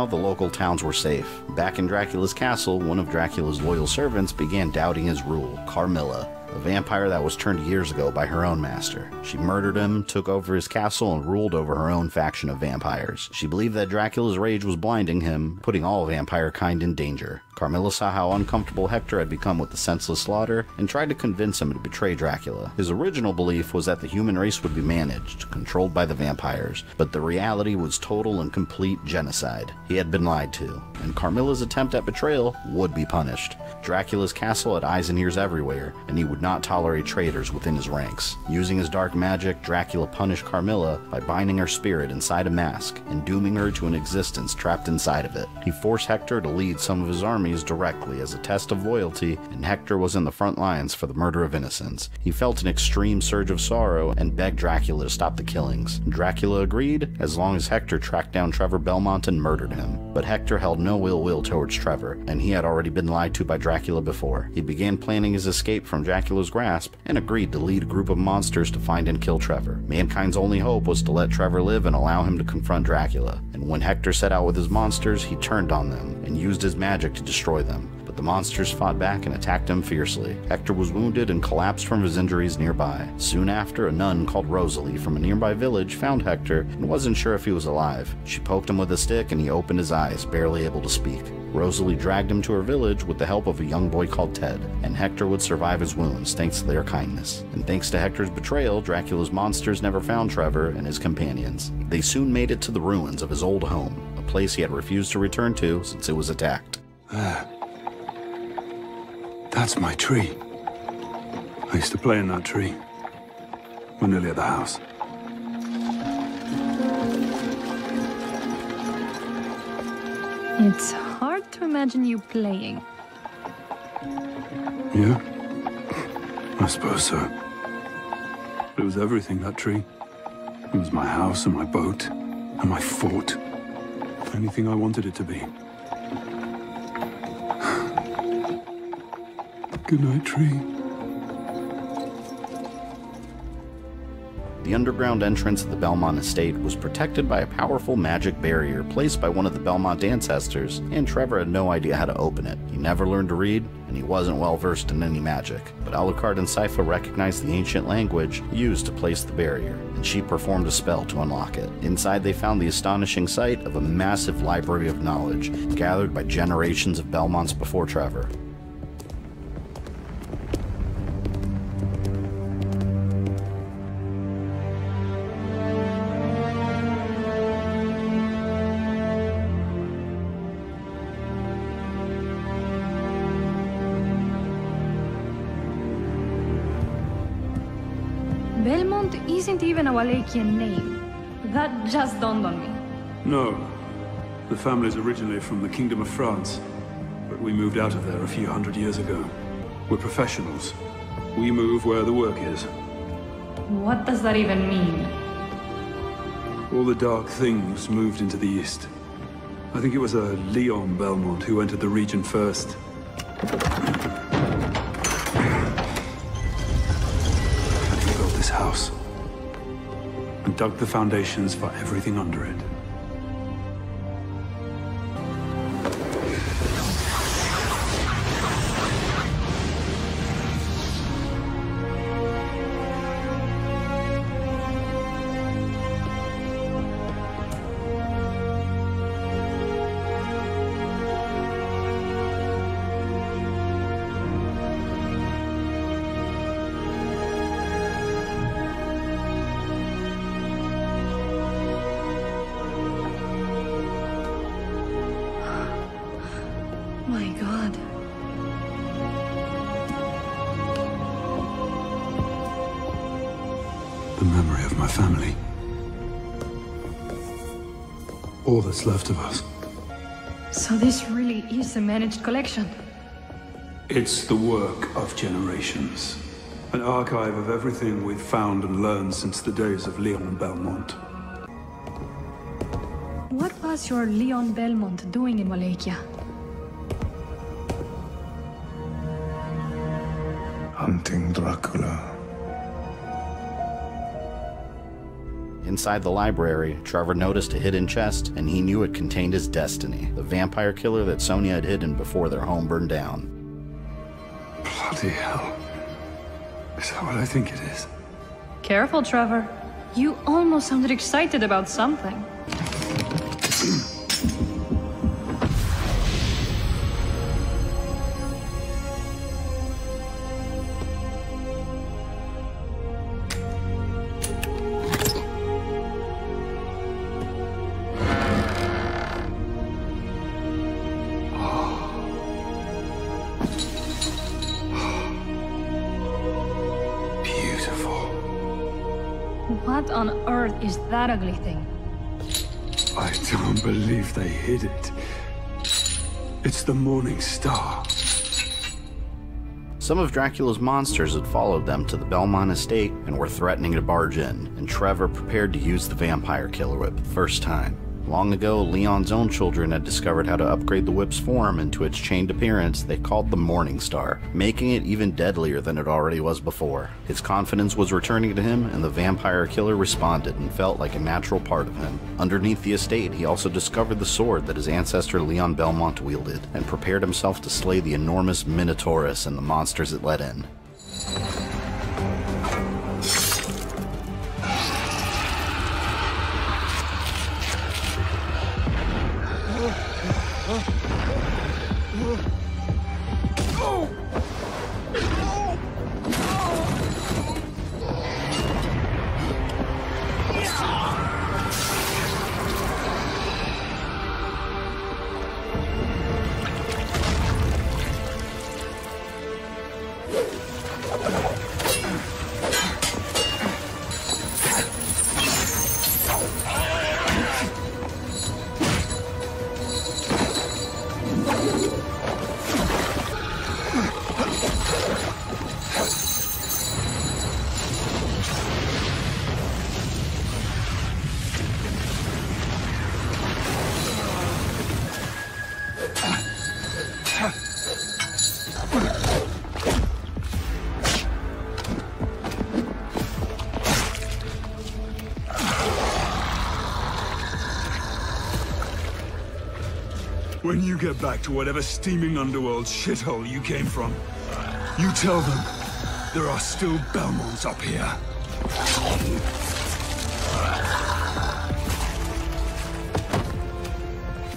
Now, the local towns were safe. Back in Dracula's castle, one of Dracula's loyal servants began doubting his rule, Carmilla, a vampire that was turned years ago by her own master. She murdered him, took over his castle, and ruled over her own faction of vampires. She believed that Dracula's rage was blinding him, putting all vampire kind in danger. Carmilla saw how uncomfortable Hector had become with the senseless slaughter and tried to convince him to betray Dracula. His original belief was that the human race would be managed, controlled by the vampires, but the reality was total and complete genocide. He had been lied to, and Carmilla's attempt at betrayal would be punished. Dracula's castle had eyes and ears everywhere, and he would not tolerate traitors within his ranks. Using his dark magic, Dracula punished Carmilla by binding her spirit inside a mask and dooming her to an existence trapped inside of it. He forced Hector to lead some of his armies directly as a test of loyalty, and Hector was in the front lines for the murder of innocents. He felt an extreme surge of sorrow and begged Dracula to stop the killings. Dracula agreed as long as Hector tracked down Trevor Belmont and murdered him. But Hector held no ill will towards Trevor, and he had already been lied to by Dracula before. He began planning his escape from Dracula's grasp and agreed to lead a group of monsters to find and kill Trevor. Mankind's only hope was to let Trevor live and allow him to confront Dracula. And when Hector set out with his monsters, he turned on them and used his magic to destroy them. But the monsters fought back and attacked him fiercely. Hector was wounded and collapsed from his injuries nearby. Soon after, a nun called Rosalie from a nearby village found Hector and wasn't sure if he was alive. She poked him with a stick and he opened his eyes, barely able to speak. Rosalie dragged him to her village with the help of a young boy called Ted, and Hector would survive his wounds thanks to their kindness. And thanks to Hector's betrayal, Dracula's monsters never found Trevor and his companions. They soon made it to the ruins of his old home, a place he had refused to return to since it was attacked. That's my tree. I used to play in that tree. We're nearly at the house. It's hard to imagine you playing. Yeah? I suppose so. It was everything, that tree. It was my house and my boat and my fort. Anything I wanted it to be. Good night, tree. The underground entrance of the Belmont estate was protected by a powerful magic barrier placed by one of the Belmont ancestors, and Trevor had no idea how to open it. He never learned to read, and he wasn't well versed in any magic. But Alucard and Sypha recognized the ancient language used to place the barrier, and she performed a spell to unlock it. Inside, they found the astonishing sight of a massive library of knowledge gathered by generations of Belmonts before Trevor. Wallachian name. That just dawned on me. No. The family's originally from the Kingdom of France, but we moved out of there a few hundred years ago. We're professionals. We move where the work is. What does that even mean? All the dark things moved into the east. I think it was a Leon Belmont who entered the region first. And dug the foundations for everything under it. All that's left of us. So this really is a managed collection. It's the work of generations. An archive of everything we've found and learned since the days of Leon Belmont. What was your Leon Belmont doing in Wallachia? Hunting Dracula. Inside the library, Trevor noticed a hidden chest, and he knew it contained his destiny the vampire killer that Sonia had hidden before their home burned down. Bloody hell. Is that what I think it is? Careful, Trevor. You almost sounded excited about something. That ugly thing? I don't believe they hid it. It's the Morning Star. Some of Dracula's monsters had followed them to the Belmont estate and were threatening to barge in, and Trevor prepared to use the vampire killer whip the first time. Long ago, Leon's own children had discovered how to upgrade the whip's form into its chained appearance they called the Morning Star, making it even deadlier than it already was before. His confidence was returning to him, and the vampire killer responded and felt like a natural part of him. Underneath the estate, he also discovered the sword that his ancestor Leon Belmont wielded, and prepared himself to slay the enormous Minotaurus and the monsters it let in. When you get back to whatever steaming underworld shithole you came from, you tell them there are still Belmonts up here.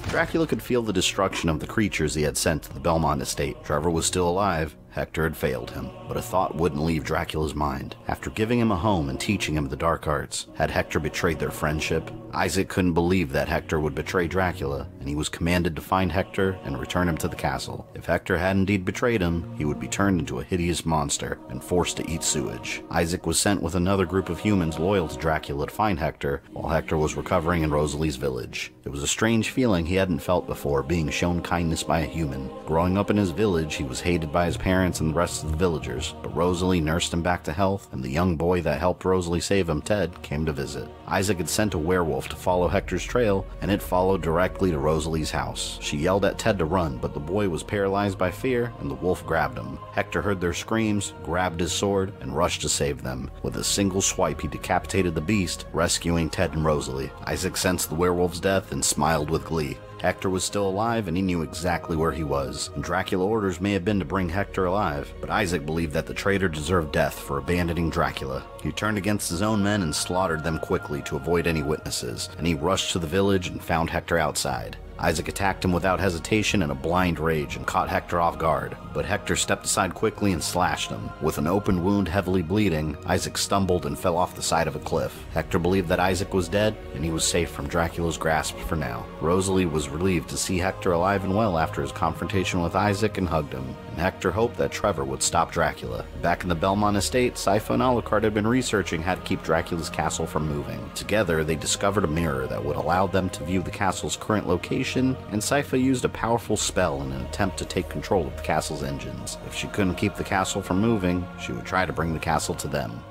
Dracula could feel the destruction of the creatures he had sent to the Belmont estate. Trevor was still alive. Hector had failed him, but a thought wouldn't leave Dracula's mind. After giving him a home and teaching him the dark arts, had Hector betrayed their friendship? Isaac couldn't believe that Hector would betray Dracula, and he was commanded to find Hector and return him to the castle. If Hector had indeed betrayed him, he would be turned into a hideous monster and forced to eat sewage. Isaac was sent with another group of humans loyal to Dracula to find Hector, while Hector was recovering in Rosalie's village. It was a strange feeling he hadn't felt before, being shown kindness by a human. Growing up in his village, he was hated by his parents and the rest of the villagers, but Rosalie nursed him back to health, and the young boy that helped Rosalie save him, Ted, came to visit. Isaac had sent a werewolf to follow Hector's trail, and it followed directly to Rosalie's house. She yelled at Ted to run, but the boy was paralyzed by fear, and the wolf grabbed him. Hector heard their screams, grabbed his sword, and rushed to save them. With a single swipe, he decapitated the beast, rescuing Ted and Rosalie. Isaac sensed the werewolf's death and smiled with glee. Hector was still alive and he knew exactly where he was. And Dracula orders may have been to bring Hector alive, but Isaac believed that the traitor deserved death for abandoning Dracula. He turned against his own men and slaughtered them quickly to avoid any witnesses, and he rushed to the village and found Hector outside. Isaac attacked him without hesitation in a blind rage and caught Hector off guard, but Hector stepped aside quickly and slashed him. With an open wound heavily bleeding, Isaac stumbled and fell off the side of a cliff. Hector believed that Isaac was dead, and he was safe from Dracula's grasp for now. Rosalie was relieved to see Hector alive and well after his confrontation with Isaac and hugged him, and Hector hoped that Trevor would stop Dracula. Back in the Belmont estate, Sypha and Alucard had been researching how to keep Dracula's castle from moving. Together, they discovered a mirror that would allow them to view the castle's current location, and Sypha used a powerful spell in an attempt to take control of the castle's engines. If she couldn't keep the castle from moving, she would try to bring the castle to them.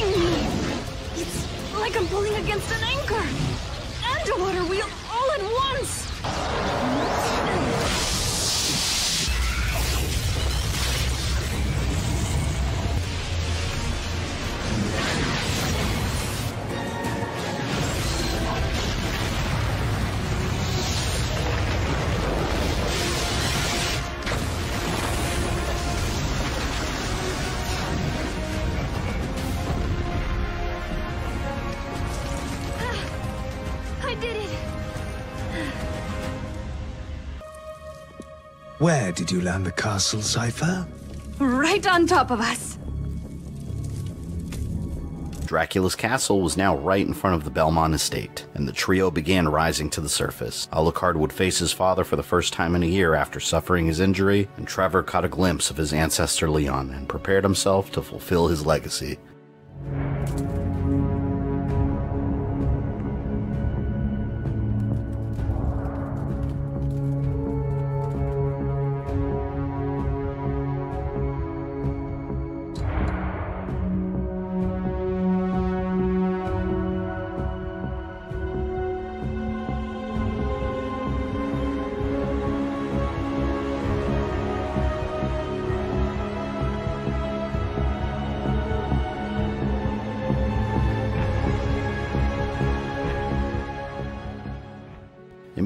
Me. It's like I'm pulling against an anchor and a water wheel all at once. It. Where did you land the castle, Sypha? Right on top of us. Dracula's castle was now right in front of the Belmont estate, and the trio began rising to the surface. Alucard would face his father for the first time in a year after suffering his injury, and Trevor caught a glimpse of his ancestor Leon and prepared himself to fulfill his legacy.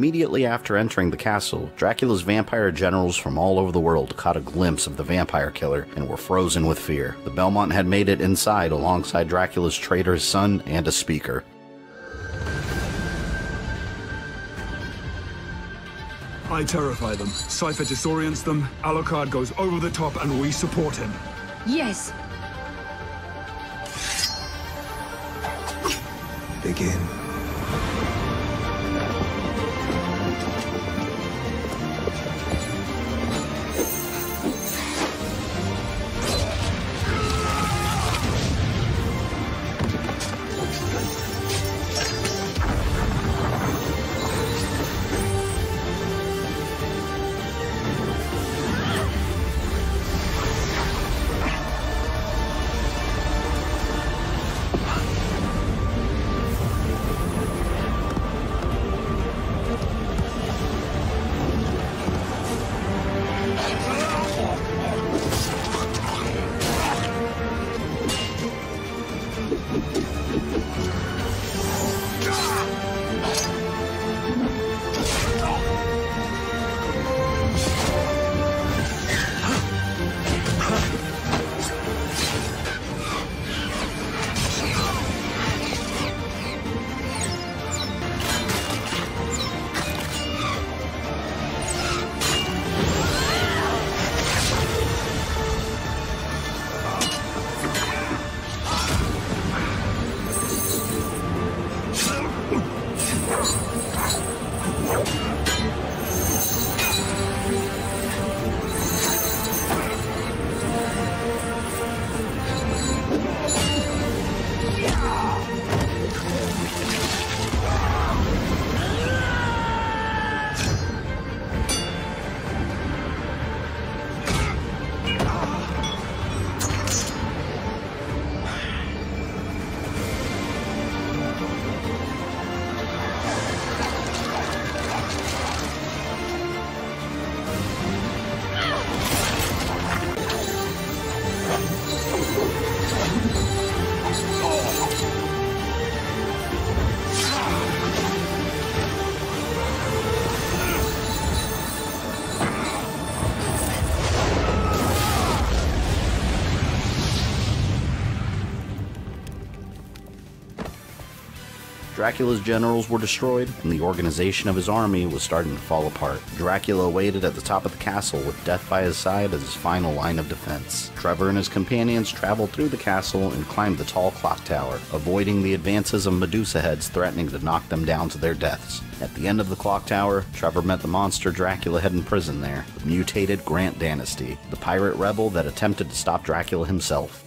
Immediately after entering the castle, Dracula's vampire generals from all over the world caught a glimpse of the vampire killer and were frozen with fear. The Belmont had made it inside alongside Dracula's traitor's son and a speaker. I terrify them. Sypha disorients them. Alucard goes over the top and we support him. Yes. Begin. Dracula's generals were destroyed, and the organization of his army was starting to fall apart. Dracula waited at the top of the castle with death by his side as his final line of defense. Trevor and his companions traveled through the castle and climbed the tall clock tower, avoiding the advances of Medusa heads threatening to knock them down to their deaths. At the end of the clock tower, Trevor met the monster Dracula had imprisoned there, the mutated Grant Danasty, the pirate rebel that attempted to stop Dracula himself.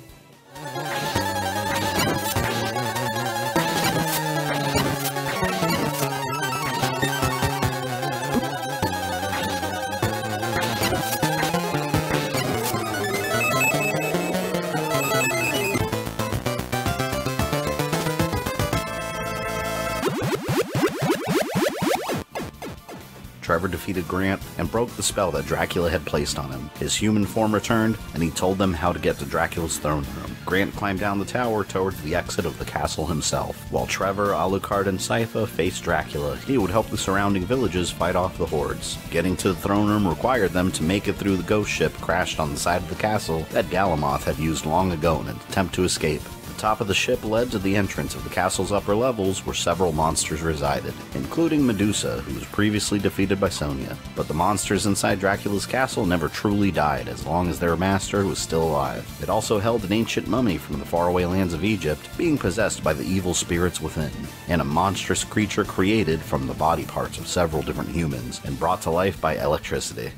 Defeated Grant and broke the spell that Dracula had placed on him. His human form returned, and he told them how to get to Dracula's throne room. Grant climbed down the tower towards the exit of the castle himself. While Trevor, Alucard, and Sypha faced Dracula, he would help the surrounding villages fight off the hordes. Getting to the throne room required them to make it through the ghost ship crashed on the side of the castle that Galamoth had used long ago in an attempt to escape top of the ship led to the entrance of the castle's upper levels where several monsters resided, including Medusa, who was previously defeated by Sonia. But the monsters inside Dracula's castle never truly died as long as their master was still alive. It also held an ancient mummy from the faraway lands of Egypt, being possessed by the evil spirits within, and a monstrous creature created from the body parts of several different humans and brought to life by electricity.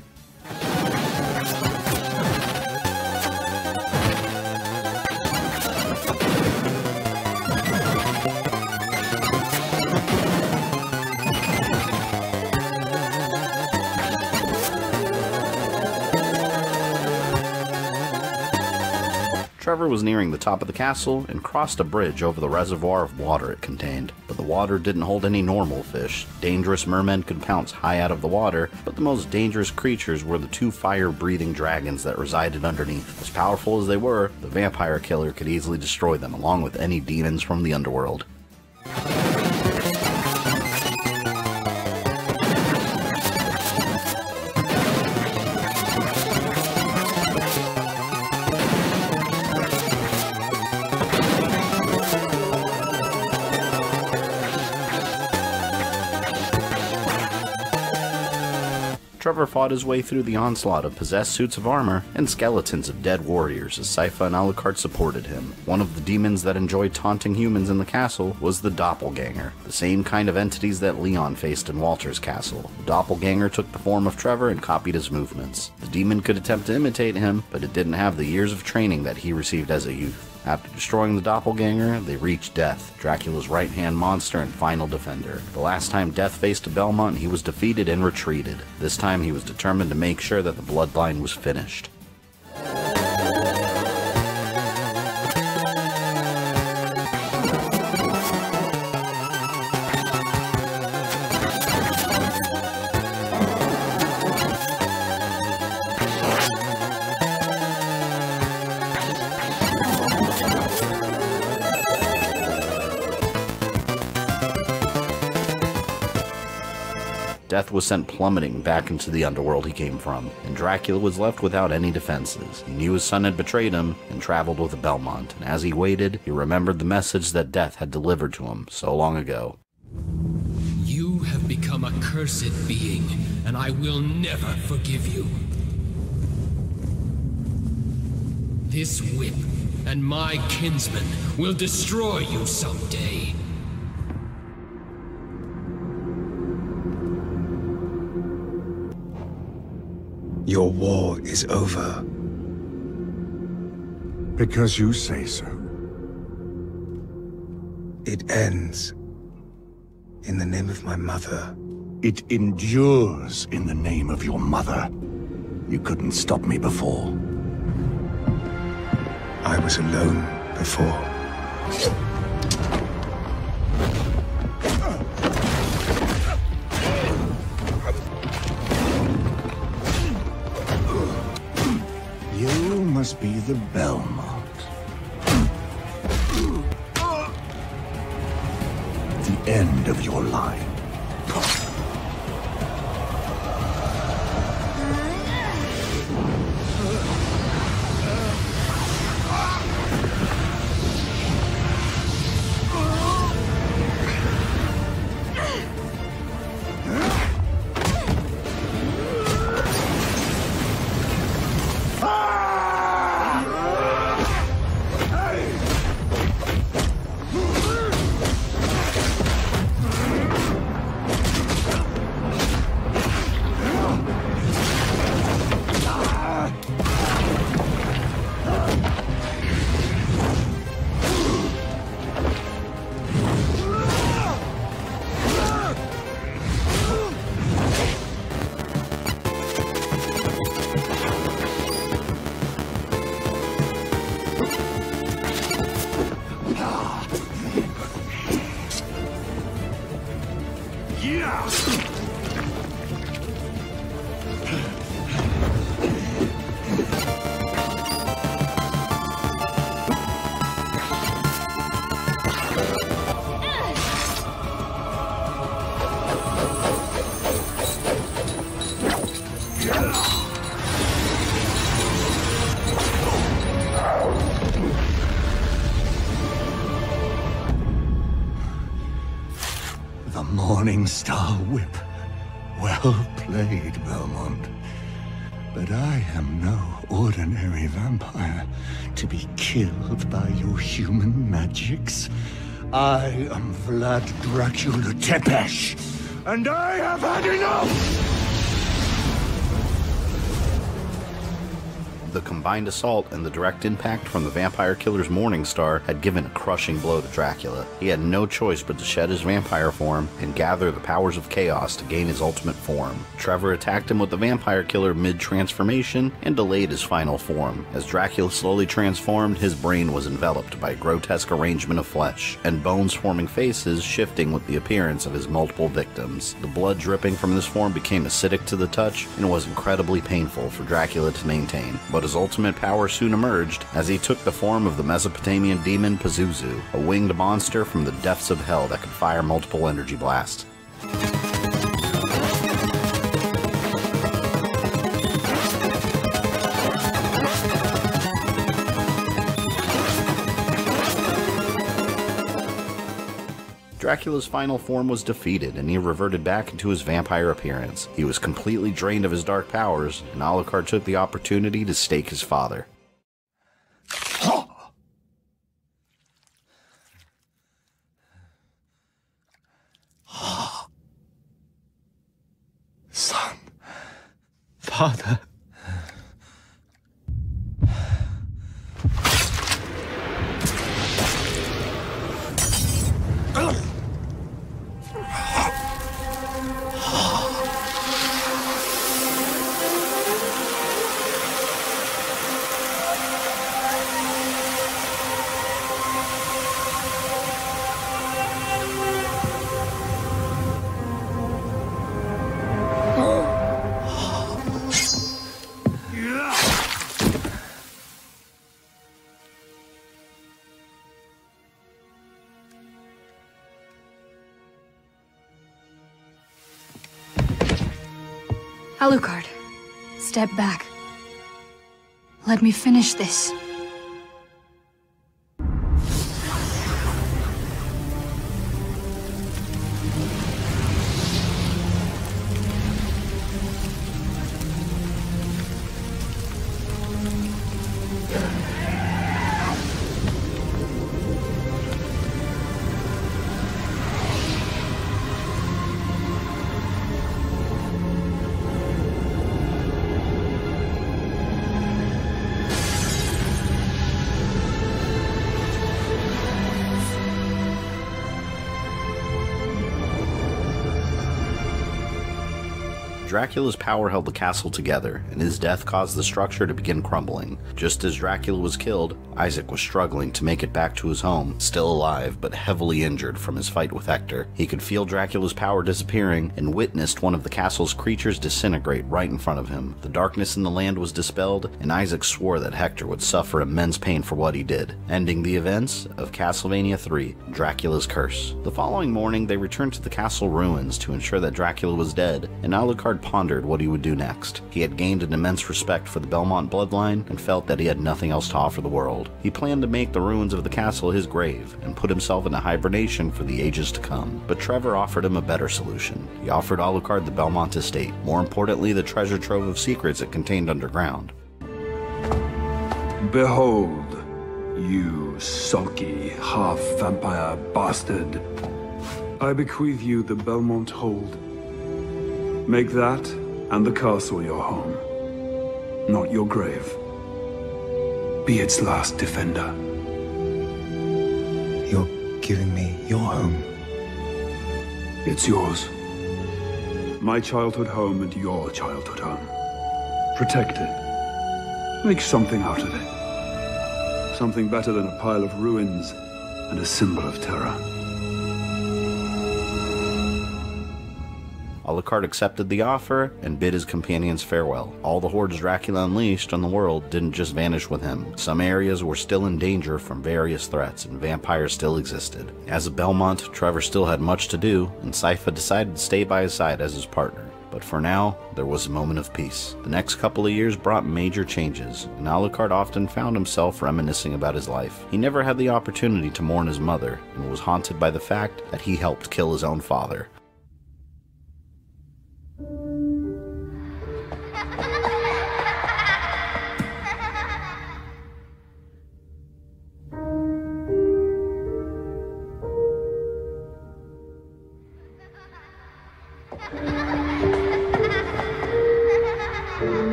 Was nearing the top of the castle and crossed a bridge over the reservoir of water it contained. But the water didn't hold any normal fish. Dangerous mermen could pounce high out of the water, but the most dangerous creatures were the two fire breathing dragons that resided underneath. As powerful as they were, the vampire killer could easily destroy them along with any demons from the underworld. Trevor fought his way through the onslaught of possessed suits of armor and skeletons of dead warriors as Sypha and Alucard supported him. One of the demons that enjoyed taunting humans in the castle was the Doppelganger, the same kind of entities that Leon faced in Walter's castle. The Doppelganger took the form of Trevor and copied his movements. The demon could attempt to imitate him, but it didn't have the years of training that he received as a youth. After destroying the doppelganger, they reached Death, Dracula's right hand monster and final defender. The last time Death faced Belmont, he was defeated and retreated. This time he was determined to make sure that the bloodline was finished. Death was sent plummeting back into the underworld he came from, and Dracula was left without any defenses. He knew his son had betrayed him and traveled with Belmont, and as he waited, he remembered the message that Death had delivered to him so long ago. You have become a cursed being, and I will never forgive you. This whip and my kinsmen will destroy you someday. Your war is over. Because you say so. It ends in the name of my mother. It endures in the name of your mother. You couldn't stop me before. I was alone before. Be the Belmont. The end of your line. Star Whip. Well played, Belmont. But I am no ordinary vampire to be killed by your human magics. I am Vlad Dracula Tepes, and I have had enough! The combined assault and the direct impact from the vampire killer's Morning Star had given a crushing blow to Dracula. He had no choice but to shed his vampire form and gather the powers of chaos to gain his ultimate form. Trevor attacked him with the vampire killer mid transformation and delayed his final form. As Dracula slowly transformed, his brain was enveloped by a grotesque arrangement of flesh, and bones forming faces shifting with the appearance of his multiple victims. The blood dripping from this form became acidic to the touch and was incredibly painful for Dracula to maintain. But his ultimate power soon emerged as he took the form of the Mesopotamian demon Pazuzu, a winged monster from the depths of hell that could fire multiple energy blasts. Dracula's final form was defeated, and he reverted back into his vampire appearance. He was completely drained of his dark powers, and Alucard took the opportunity to stake his father. Son. Father. Step back. Let me finish this. Dracula's power held the castle together, and his death caused the structure to begin crumbling. Just as Dracula was killed, Isaac was struggling to make it back to his home, still alive but heavily injured from his fight with Hector. He could feel Dracula's power disappearing and witnessed one of the castle's creatures disintegrate right in front of him. The darkness in the land was dispelled, and Isaac swore that Hector would suffer immense pain for what he did, ending the events of Castlevania 3 Dracula's Curse. The following morning, they returned to the castle ruins to ensure that Dracula was dead, and Alucard pondered what he would do next. He had gained an immense respect for the Belmont bloodline and felt that he had nothing else to offer the world. He planned to make the ruins of the castle his grave and put himself into hibernation for the ages to come. But Trevor offered him a better solution. He offered Alucard the Belmont estate, more importantly, the treasure trove of secrets it contained underground. Behold, you sulky half-vampire bastard. I bequeath you the Belmont Hold. Make that and the castle your home, not your grave. Be its last defender. You're giving me your home. It's yours. My childhood home and your childhood home. Protect it. Make something out of it. Something better than a pile of ruins and a symbol of terror. Alucard accepted the offer and bid his companions farewell. All the hordes Dracula unleashed on the world didn't just vanish with him. Some areas were still in danger from various threats, and vampires still existed. As a Belmont, Trevor still had much to do, and Sypha decided to stay by his side as his partner. But for now, there was a moment of peace. The next couple of years brought major changes, and Alucard often found himself reminiscing about his life. He never had the opportunity to mourn his mother, and was haunted by the fact that he helped kill his own father.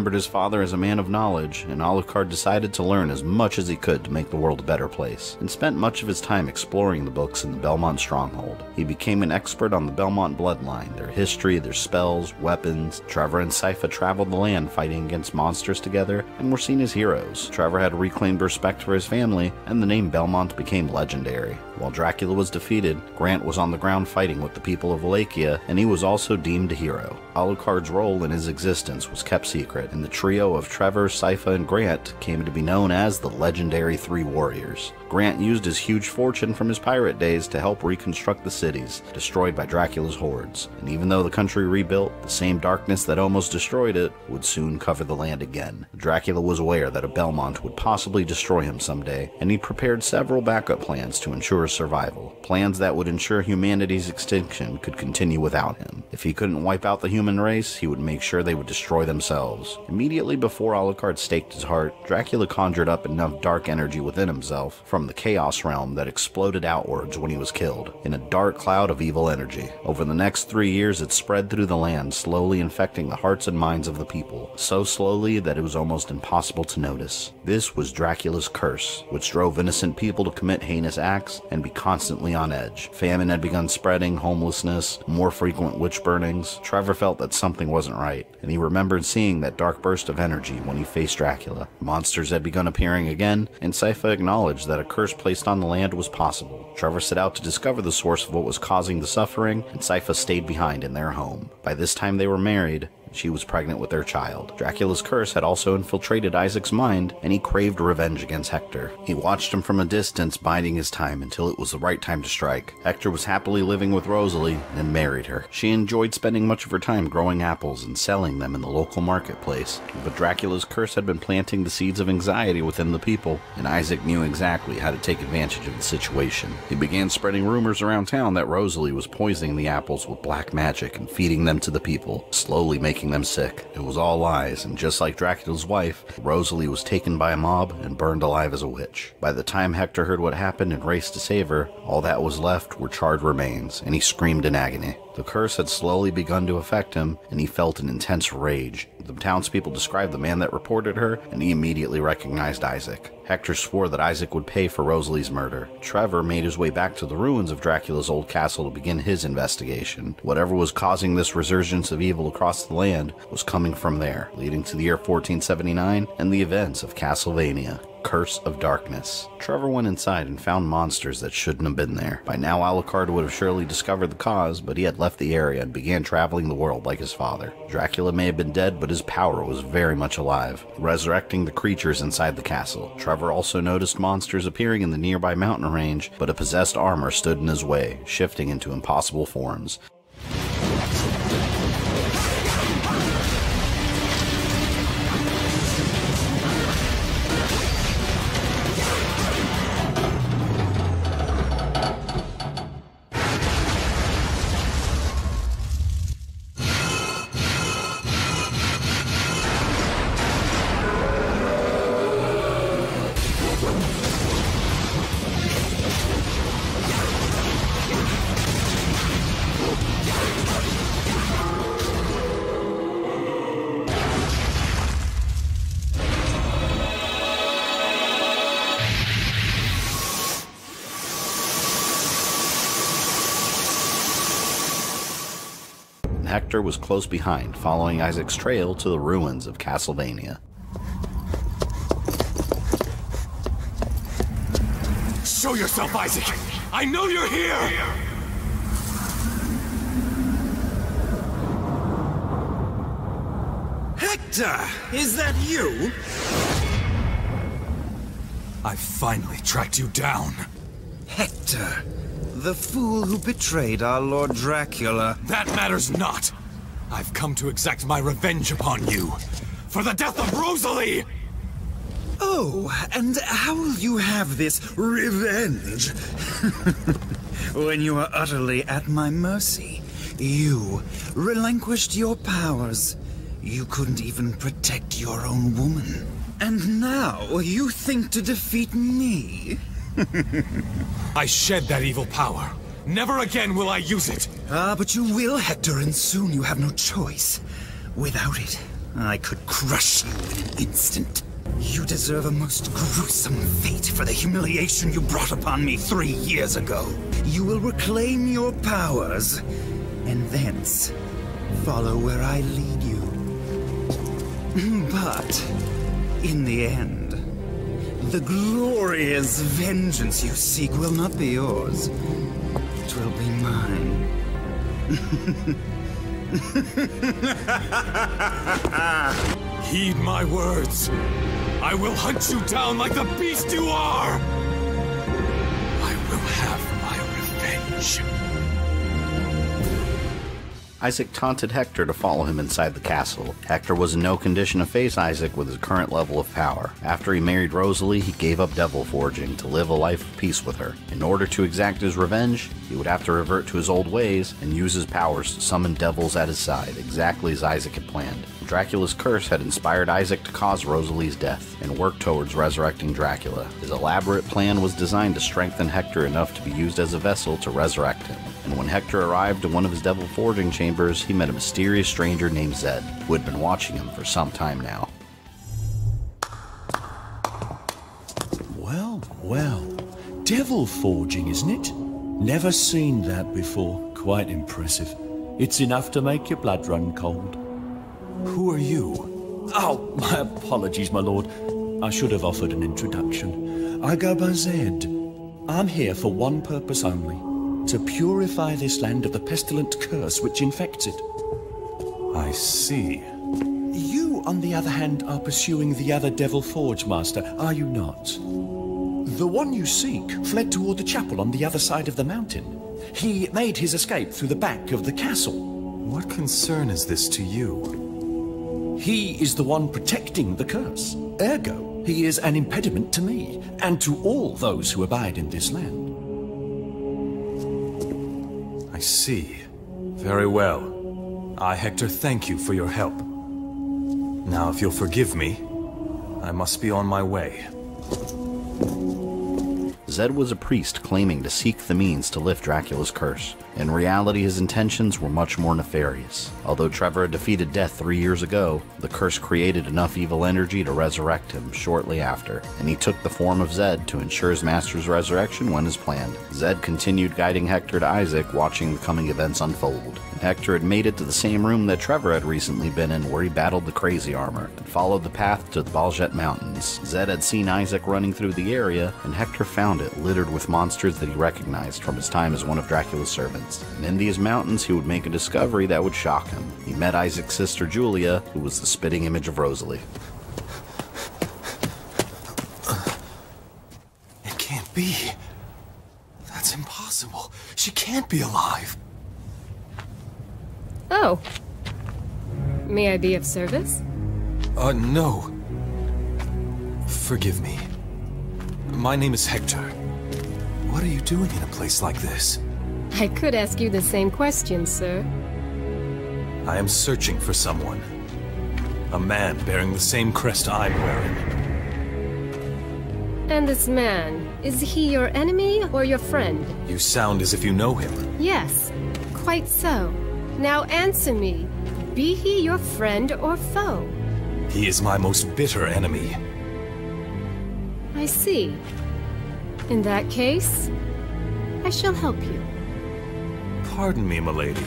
Remembered his father as a man of knowledge, and Alucard decided to learn as much as he could to make the world a better place, and spent much of his time exploring the books in the Belmont stronghold. He became an expert on the Belmont bloodline, their history, their spells, weapons. Trevor and Sypha traveled the land fighting against monsters together and were seen as heroes. Trevor had reclaimed respect for his family, and the name Belmont became legendary. While Dracula was defeated, Grant was on the ground fighting with the people of Wallachia, and he was also deemed a hero. Alucard's role in his existence was kept secret, and the trio of Trevor, Sypha, and Grant came to be known as the legendary Three Warriors. Grant used his huge fortune from his pirate days to help reconstruct the cities destroyed by Dracula's hordes, and even though the country rebuilt, the same darkness that almost destroyed it would soon cover the land again. Dracula was aware that a Belmont would possibly destroy him someday, and he prepared several backup plans to ensure survival. Plans that would ensure humanity's extinction could continue without him. If he couldn't wipe out the human race, he would make sure they would destroy themselves. Immediately before Alucard staked his heart, Dracula conjured up enough dark energy within himself from the Chaos Realm that exploded outwards when he was killed, in a dark cloud of evil energy. Over the next three years, it spread through the land, slowly infecting the hearts and minds of the people, so slowly that it was almost impossible to notice. This was Dracula's curse, which drove innocent people to commit heinous acts and be constantly on edge. Famine had begun spreading, homelessness, more frequent witch burnings. Trevor felt that something wasn't right, and he remembered seeing that dark burst of energy when he faced Dracula. Monsters had begun appearing again, and Sypha acknowledged that a curse placed on the land was possible. Trevor set out to discover the source of what was causing the suffering, and Sypha stayed behind in their home. By this time they were married, she was pregnant with their child. Dracula's curse had also infiltrated Isaac's mind, and he craved revenge against Hector. He watched him from a distance, biding his time until it was the right time to strike. Hector was happily living with Rosalie and married her. She enjoyed spending much of her time growing apples and selling them in the local marketplace. But Dracula's curse had been planting the seeds of anxiety within the people, and Isaac knew exactly how to take advantage of the situation. He began spreading rumors around town that Rosalie was poisoning the apples with black magic and feeding them to the people, slowly making them sick. It was all lies, and just like Dracula's wife, Rosalie was taken by a mob and burned alive as a witch. By the time Hector heard what happened and raced to save her, all that was left were charred remains, and he screamed in agony. The curse had slowly begun to affect him, and he felt an intense rage. The townspeople described the man that reported her, and he immediately recognized Isaac. Hector swore that Isaac would pay for Rosalie's murder. Trevor made his way back to the ruins of Dracula's old castle to begin his investigation. Whatever was causing this resurgence of evil across the land was coming from there, leading to the year 1479 and the events of Castlevania. Curse of Darkness. Trevor went inside and found monsters that shouldn't have been there. By now, Alucard would have surely discovered the cause, but he had left the area and began traveling the world like his father. Dracula may have been dead, but his power was very much alive, resurrecting the creatures inside the castle. Trevor also noticed monsters appearing in the nearby mountain range, but a possessed armor stood in his way, shifting into impossible forms. Close behind, following Isaac's trail to the ruins of Castlevania. Show yourself, Isaac! I know you're here! Hector! Is that you? I finally tracked you down. Hector, the fool who betrayed our Lord Dracula. That matters not. I've come to exact my revenge upon you. For the death of Rosalie! Oh, and how will you have this revenge? when you are utterly at my mercy. You relinquished your powers. You couldn't even protect your own woman. And now you think to defeat me? I shed that evil power. Never again will I use it. Ah, but you will, Hector, and soon you have no choice. Without it, I could crush you in an instant. You deserve a most gruesome fate for the humiliation you brought upon me three years ago. You will reclaim your powers, and thence follow where I lead you. But, in the end, the glorious vengeance you seek will not be yours. Will be mine. Heed my words. I will hunt you down like the beast you are! I will have my revenge. Isaac taunted Hector to follow him inside the castle. Hector was in no condition to face Isaac with his current level of power. After he married Rosalie, he gave up devil forging to live a life of peace with her. In order to exact his revenge, he would have to revert to his old ways and use his powers to summon devils at his side, exactly as Isaac had planned. Dracula's curse had inspired Isaac to cause Rosalie's death and work towards resurrecting Dracula. His elaborate plan was designed to strengthen Hector enough to be used as a vessel to resurrect him. And when Hector arrived in one of his devil forging chambers, he met a mysterious stranger named Zed, who had been watching him for some time now. Well, well. Devil forging, isn't it? Never seen that before. Quite impressive. It's enough to make your blood run cold. Who are you? Oh, my apologies, my lord. I should have offered an introduction. I go by Zed. I'm here for one purpose only. To purify this land of the pestilent curse which infects it. I see. You, on the other hand, are pursuing the other Devil Forge Master, are you not? The one you seek fled toward the chapel on the other side of the mountain. He made his escape through the back of the castle. What concern is this to you? He is the one protecting the curse. Ergo, he is an impediment to me, and to all those who abide in this land. I see. Very well. I, Hector, thank you for your help. Now, if you'll forgive me, I must be on my way. Zed was a priest claiming to seek the means to lift Dracula's curse. In reality, his intentions were much more nefarious. Although Trevor had defeated death three years ago, the curse created enough evil energy to resurrect him shortly after, and he took the form of Zed to ensure his master's resurrection went as planned. Zed continued guiding Hector to Isaac, watching the coming events unfold. And Hector had made it to the same room that Trevor had recently been in, where he battled the Crazy Armor, and followed the path to the Baljhet Mountains. Zed had seen Isaac running through the area, and Hector found it littered with monsters that he recognized from his time as one of Dracula's servants. And in these mountains, he would make a discovery that would shock him. He met Isaac's sister Julia, who was the spitting image of Rosalie. It can't be. That's impossible. She can't be alive. Oh. May I be of service? Uh, no. Forgive me. My name is Hector. What are you doing in a place like this? I could ask you the same question, sir. I am searching for someone. A man bearing the same crest I'm wearing. And this man, is he your enemy or your friend? You sound as if you know him. Yes, quite so. Now answer me. Be he your friend or foe? He is my most bitter enemy. I see. In that case, I shall help you. Pardon me, milady.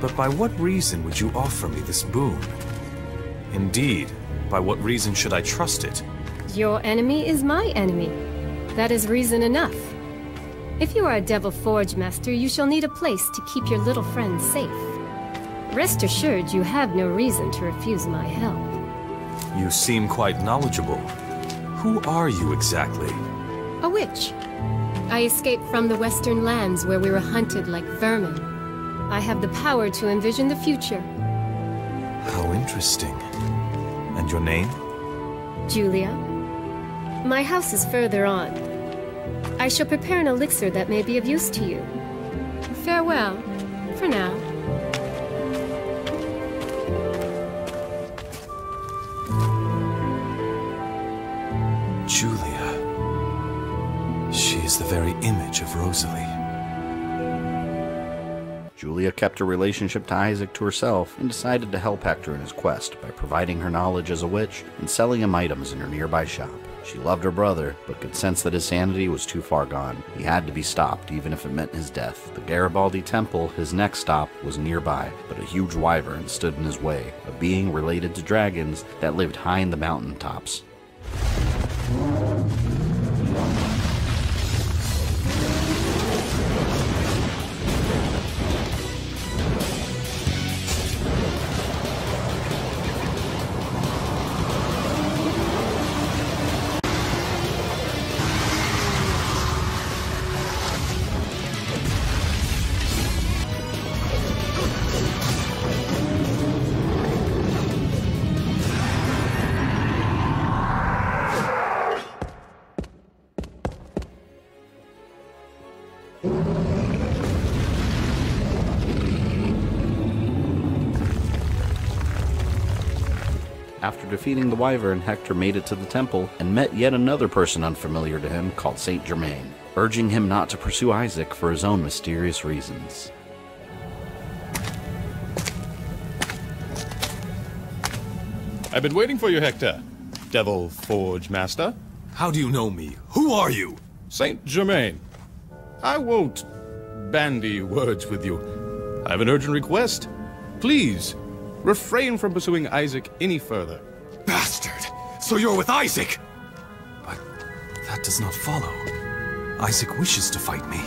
But by what reason would you offer me this boon? Indeed, by what reason should I trust it? Your enemy is my enemy. That is reason enough. If you are a Devil Forge Master, you shall need a place to keep your little friend safe. Rest assured you have no reason to refuse my help. You seem quite knowledgeable. Who are you exactly? A witch. I escaped from the Western lands where we were hunted like vermin. I have the power to envision the future. How interesting. And your name? Julia. My house is further on. I shall prepare an elixir that may be of use to you. Farewell, for now. Image of Rosalie. Julia kept her relationship to Isaac to herself and decided to help Hector in his quest by providing her knowledge as a witch and selling him items in her nearby shop. She loved her brother, but could sense that his sanity was too far gone. He had to be stopped, even if it meant his death. The Garibaldi Temple, his next stop, was nearby, but a huge wyvern stood in his way, a being related to dragons that lived high in the mountain tops. Defeating the wyvern, Hector made it to the temple and met yet another person unfamiliar to him called Saint Germain, urging him not to pursue Isaac for his own mysterious reasons. I've been waiting for you, Hector. Devil Forge Master. How do you know me? Who are you? Saint Germain. I won't bandy words with you. I have an urgent request. Please, refrain from pursuing Isaac any further. Bastard! So you're with Isaac! But that does not follow. Isaac wishes to fight me.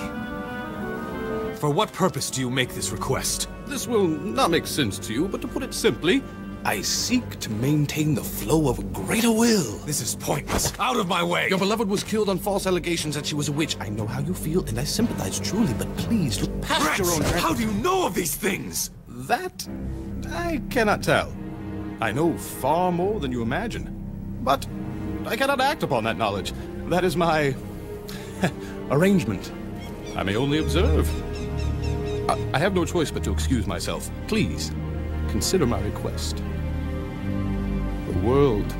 For what purpose do you make this request? This will not make sense to you, but to put it simply, I seek to maintain the flow of a greater will. This is pointless. Out of my way! Your beloved was killed on false allegations that she was a witch. I know how you feel, and I sympathize truly, but please look past Rex, your own... how do you know of these things? That I cannot tell. I know far more than you imagine. But I cannot act upon that knowledge. That is my arrangement. I may only observe. I, I have no choice but to excuse myself. Please, consider my request. The world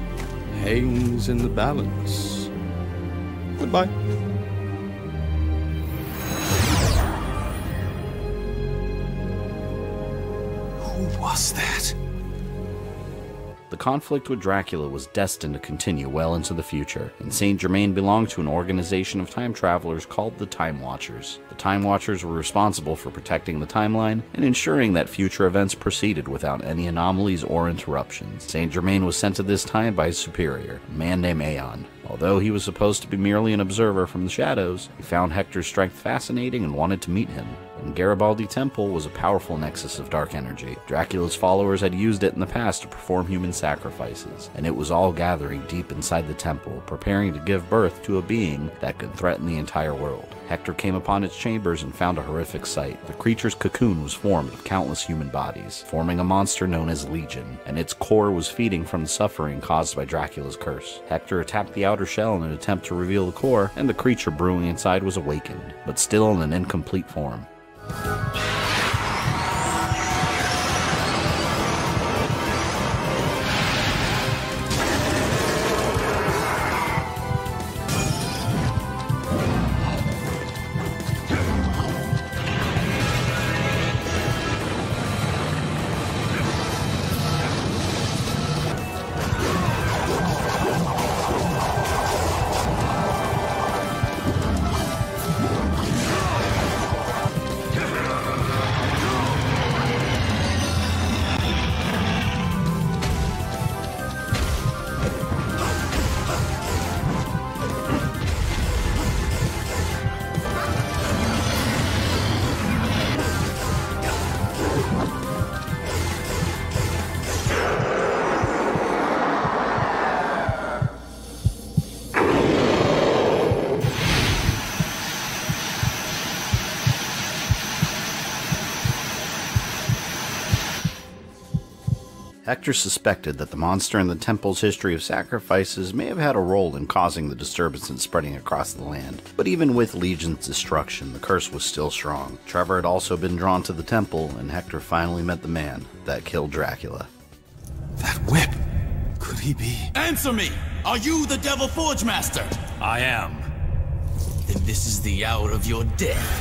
hangs in the balance. Goodbye. Who was that? Conflict with Dracula was destined to continue well into the future, and Saint Germain belonged to an organization of time travelers called the Time Watchers. The Time Watchers were responsible for protecting the timeline and ensuring that future events proceeded without any anomalies or interruptions. Saint Germain was sent to this time by his superior, a man named Aeon. Although he was supposed to be merely an observer from the shadows, he found Hector's strength fascinating and wanted to meet him. And Garibaldi Temple was a powerful nexus of dark energy. Dracula's followers had used it in the past to perform human sacrifices, and it was all gathering deep inside the temple, preparing to give birth to a being that could threaten the entire world. Hector came upon its chambers and found a horrific sight. The creature's cocoon was formed of countless human bodies, forming a monster known as Legion, and its core was feeding from the suffering caused by Dracula's curse. Hector attacked the outer shell in an attempt to reveal the core, and the creature brewing inside was awakened, but still in an incomplete form. you Hector suspected that the monster in the temple's history of sacrifices may have had a role in causing the disturbance and spreading across the land. But even with Legion's destruction, the curse was still strong. Trevor had also been drawn to the temple, and Hector finally met the man that killed Dracula. That whip! Could he be? Answer me! Are you the Devil Forge Master? I am. Then this is the hour of your death.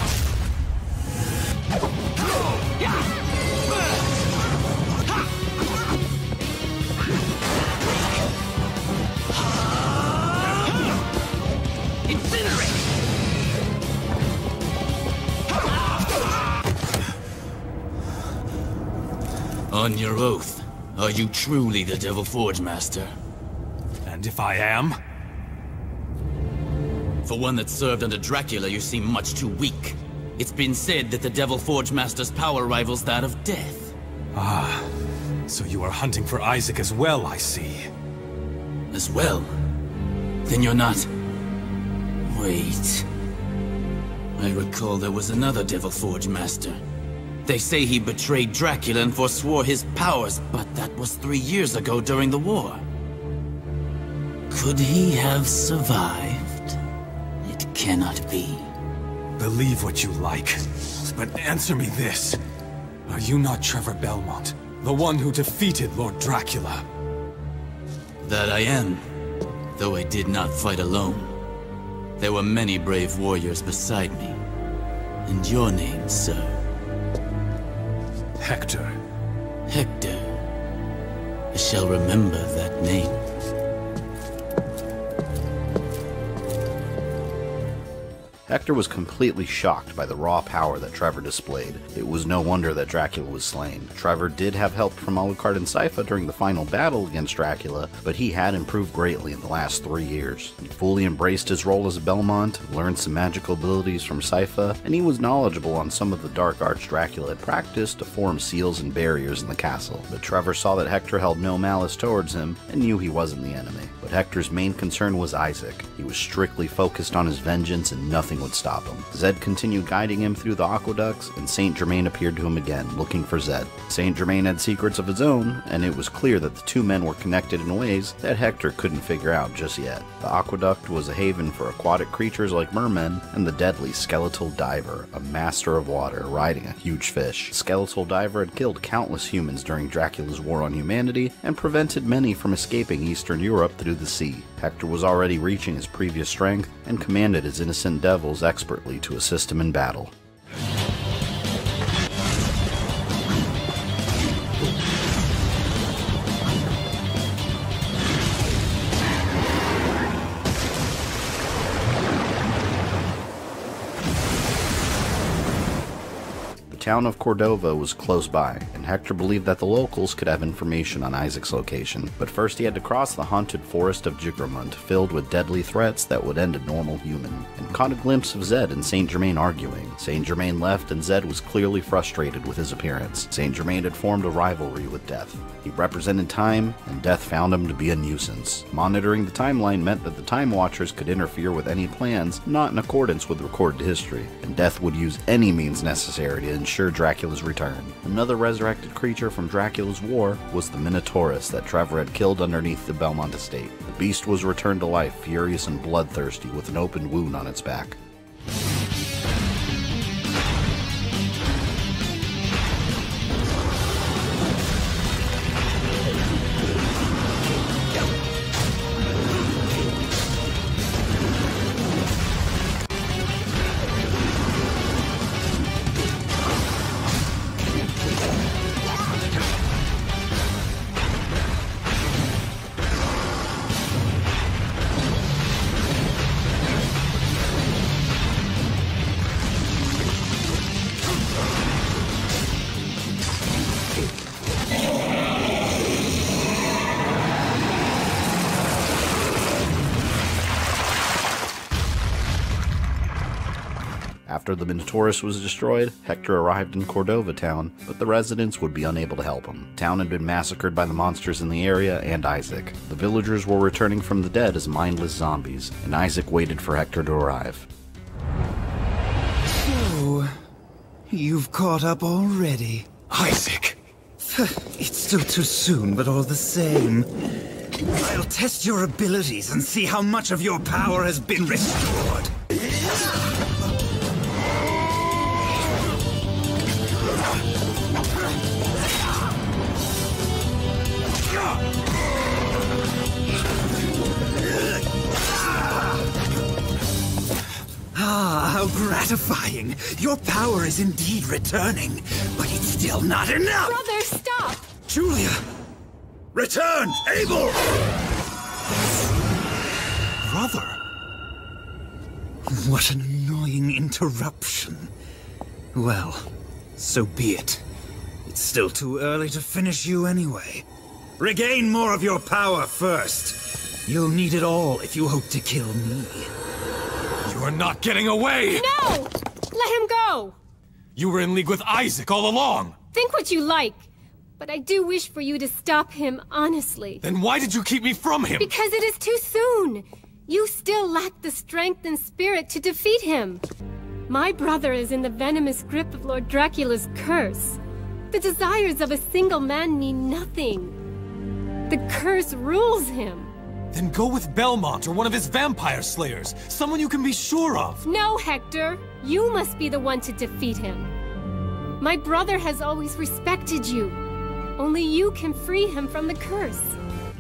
Your oath, are you truly the Devil Forge Master? And if I am? For one that served under Dracula, you seem much too weak. It's been said that the Devil Forge Master's power rivals that of death. Ah, so you are hunting for Isaac as well, I see. As well? Then you're not... Wait... I recall there was another Devil Forge Master. They say he betrayed Dracula and forswore his powers, but that was three years ago during the war. Could he have survived? It cannot be. Believe what you like, but answer me this. Are you not Trevor Belmont, the one who defeated Lord Dracula? That I am, though I did not fight alone. There were many brave warriors beside me. And your name, sir? Hector. Hector. I shall remember that name. Hector was completely shocked by the raw power that Trevor displayed. It was no wonder that Dracula was slain. Trevor did have help from Alucard and Sypha during the final battle against Dracula, but he had improved greatly in the last three years. He fully embraced his role as Belmont, learned some magical abilities from Sypha, and he was knowledgeable on some of the dark arts Dracula had practiced to form seals and barriers in the castle. But Trevor saw that Hector held no malice towards him and knew he wasn't the enemy. But Hector's main concern was Isaac. He was strictly focused on his vengeance and nothing would stop him. Zed continued guiding him through the aqueducts, and Saint Germain appeared to him again, looking for Zed. Saint Germain had secrets of his own, and it was clear that the two men were connected in ways that Hector couldn't figure out just yet. The aqueduct was a haven for aquatic creatures like mermen, and the deadly Skeletal Diver, a master of water, riding a huge fish. Skeletal Diver had killed countless humans during Dracula's war on humanity, and prevented many from escaping Eastern Europe through the sea. Hector was already reaching his previous strength, and commanded his innocent devils expertly to assist him in battle. Town of Cordova was close by, and Hector believed that the locals could have information on Isaac's location. But first he had to cross the haunted forest of Jigramunt, filled with deadly threats that would end a normal human, and caught a glimpse of Zed and Saint Germain arguing. Saint Germain left, and Zed was clearly frustrated with his appearance. Saint Germain had formed a rivalry with Death. He represented time, and Death found him to be a nuisance. Monitoring the timeline meant that the Time Watchers could interfere with any plans not in accordance with recorded history, and Death would use any means necessary to ensure Dracula's return. Another resurrected creature from Dracula's war was the Minotaurus that Trevor had killed underneath the Belmont estate. The beast was returned to life, furious and bloodthirsty, with an open wound on its back. After the Minotaurus was destroyed, Hector arrived in Cordova town, but the residents would be unable to help him. The town had been massacred by the monsters in the area and Isaac. The villagers were returning from the dead as mindless zombies, and Isaac waited for Hector to arrive. So, you've caught up already. Isaac! It's still too soon, but all the same. I'll test your abilities and see how much of your power has been restored. Ah, how gratifying. Your power is indeed returning, but it's still not enough. Brother, stop! Julia! Return! Abel! Brother! What an annoying interruption. Well, so be it. It's still too early to finish you anyway. Regain more of your power first. You'll need it all if you hope to kill me. You are not getting away! No! Let him go! You were in league with Isaac all along! Think what you like. But I do wish for you to stop him, honestly. Then why did you keep me from him? Because it is too soon. You still lack the strength and spirit to defeat him. My brother is in the venomous grip of Lord Dracula's curse. The desires of a single man mean nothing. The curse rules him. Then go with Belmont or one of his vampire slayers. Someone you can be sure of. No, Hector. You must be the one to defeat him. My brother has always respected you. Only you can free him from the curse.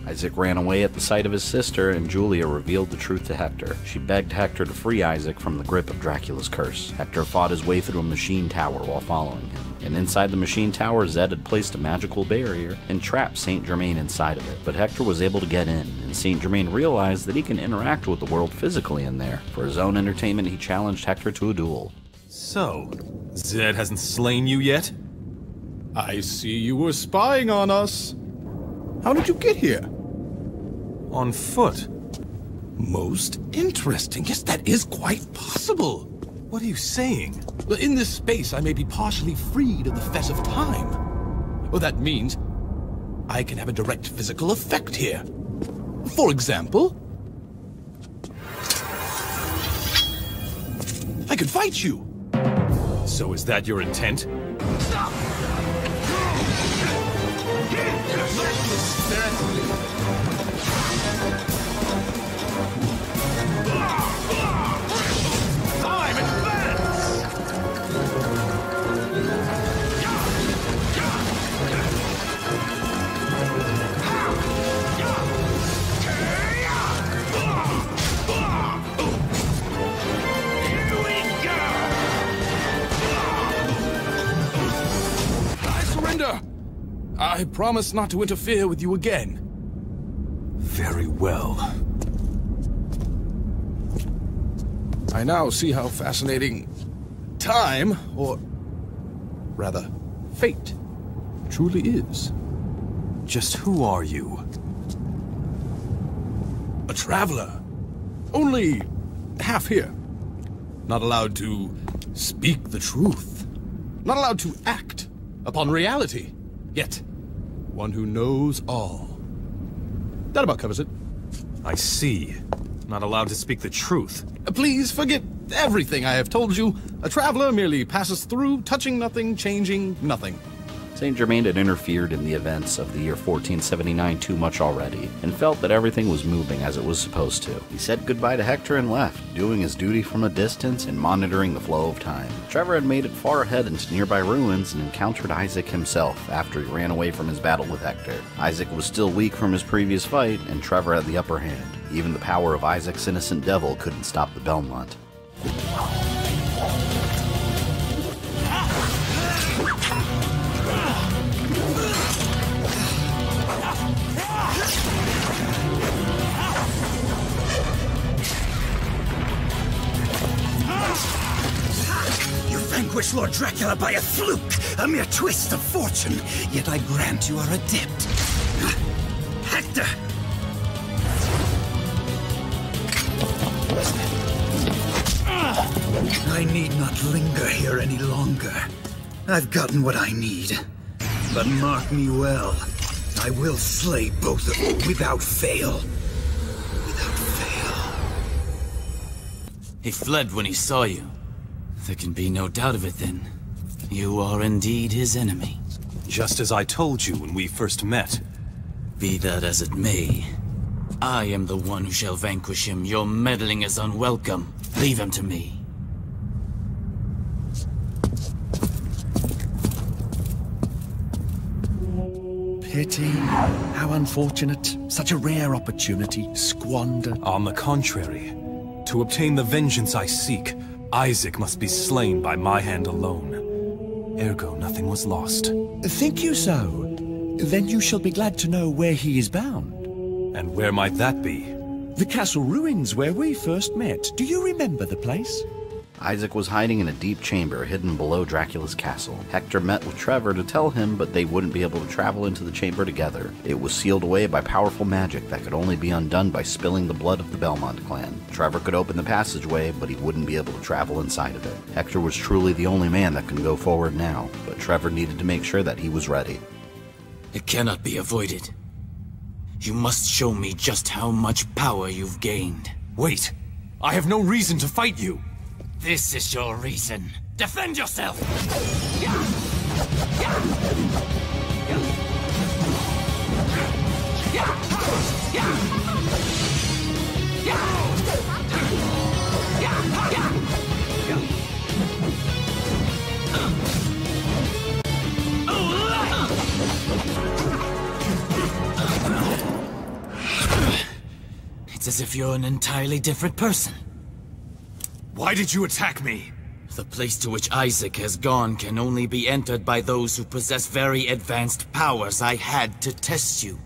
Isaac ran away at the sight of his sister, and Julia revealed the truth to Hector. She begged Hector to free Isaac from the grip of Dracula's curse. Hector fought his way through a machine tower while following him. And inside the machine tower, Zed had placed a magical barrier and trapped Saint Germain inside of it. But Hector was able to get in, and Saint Germain realized that he can interact with the world physically in there. For his own entertainment, he challenged Hector to a duel. So, Zed hasn't slain you yet? I see you were spying on us. How did you get here? On foot. Most interesting. Yes, that is quite possible. What are you saying? In this space, I may be partially freed of the fess of time. Well, that means I can have a direct physical effect here. For example, I could fight you. So is that your intent? Time I promise not to interfere with you again. Very well. I now see how fascinating time, or rather, fate, truly is. Just who are you? A traveler. Only half here. Not allowed to speak the truth. Not allowed to act upon reality. Yet, one who knows all. That about covers it. I see. Not allowed to speak the truth. Uh, please forget everything I have told you. A traveler merely passes through, touching nothing, changing nothing. Saint Germain had interfered in the events of the year 1479 too much already, and felt that everything was moving as it was supposed to. He said goodbye to Hector and left, doing his duty from a distance and monitoring the flow of time. Trevor had made it far ahead into nearby ruins and encountered Isaac himself after he ran away from his battle with Hector. Isaac was still weak from his previous fight, and Trevor had the upper hand. Even the power of Isaac's innocent devil couldn't stop the Belmont. Vanquish Lord Dracula by a fluke, a mere twist of fortune. Yet I grant you are adept. Hector! I need not linger here any longer. I've gotten what I need. But mark me well. I will slay both of you without fail. Without fail. He fled when he saw you. There can be no doubt of it then. You are indeed his enemy. Just as I told you when we first met. Be that as it may, I am the one who shall vanquish him. Your meddling is unwelcome. Leave him to me. Pity. How unfortunate. Such a rare opportunity squandered. On the contrary, to obtain the vengeance I seek, Isaac must be slain by my hand alone. Ergo, nothing was lost. Think you so? Then you shall be glad to know where he is bound. And where might that be? The castle ruins where we first met. Do you remember the place? Isaac was hiding in a deep chamber hidden below Dracula's castle. Hector met with Trevor to tell him, but they wouldn't be able to travel into the chamber together. It was sealed away by powerful magic that could only be undone by spilling the blood of the Belmont clan. Trevor could open the passageway, but he wouldn't be able to travel inside of it. Hector was truly the only man that can go forward now, but Trevor needed to make sure that he was ready. It cannot be avoided. You must show me just how much power you've gained. Wait! I have no reason to fight you! This is your reason. Defend yourself! It's as if you're an entirely different person. Why did you attack me? The place to which Isaac has gone can only be entered by those who possess very advanced powers. I had to test you.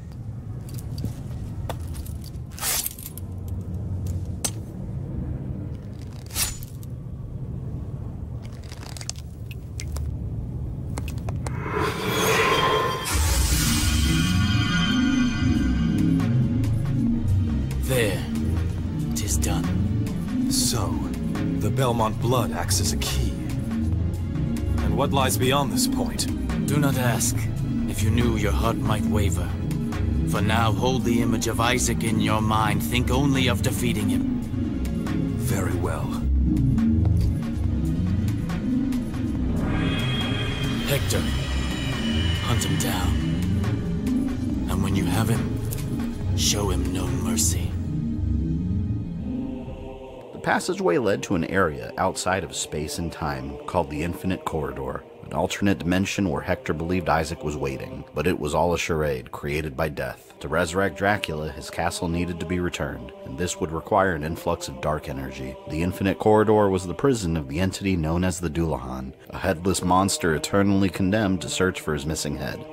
Belmont blood acts as a key. And what lies beyond this point? Do not ask. If you knew, your heart might waver. For now, hold the image of Isaac in your mind. Think only of defeating him. Very well. Hector, hunt him down. And when you have him, show him no mercy. Passageway led to an area outside of space and time called the Infinite Corridor, an alternate dimension where Hector believed Isaac was waiting, but it was all a charade created by death. To resurrect Dracula, his castle needed to be returned, and this would require an influx of dark energy. The Infinite Corridor was the prison of the entity known as the Dullahan, a headless monster eternally condemned to search for his missing head.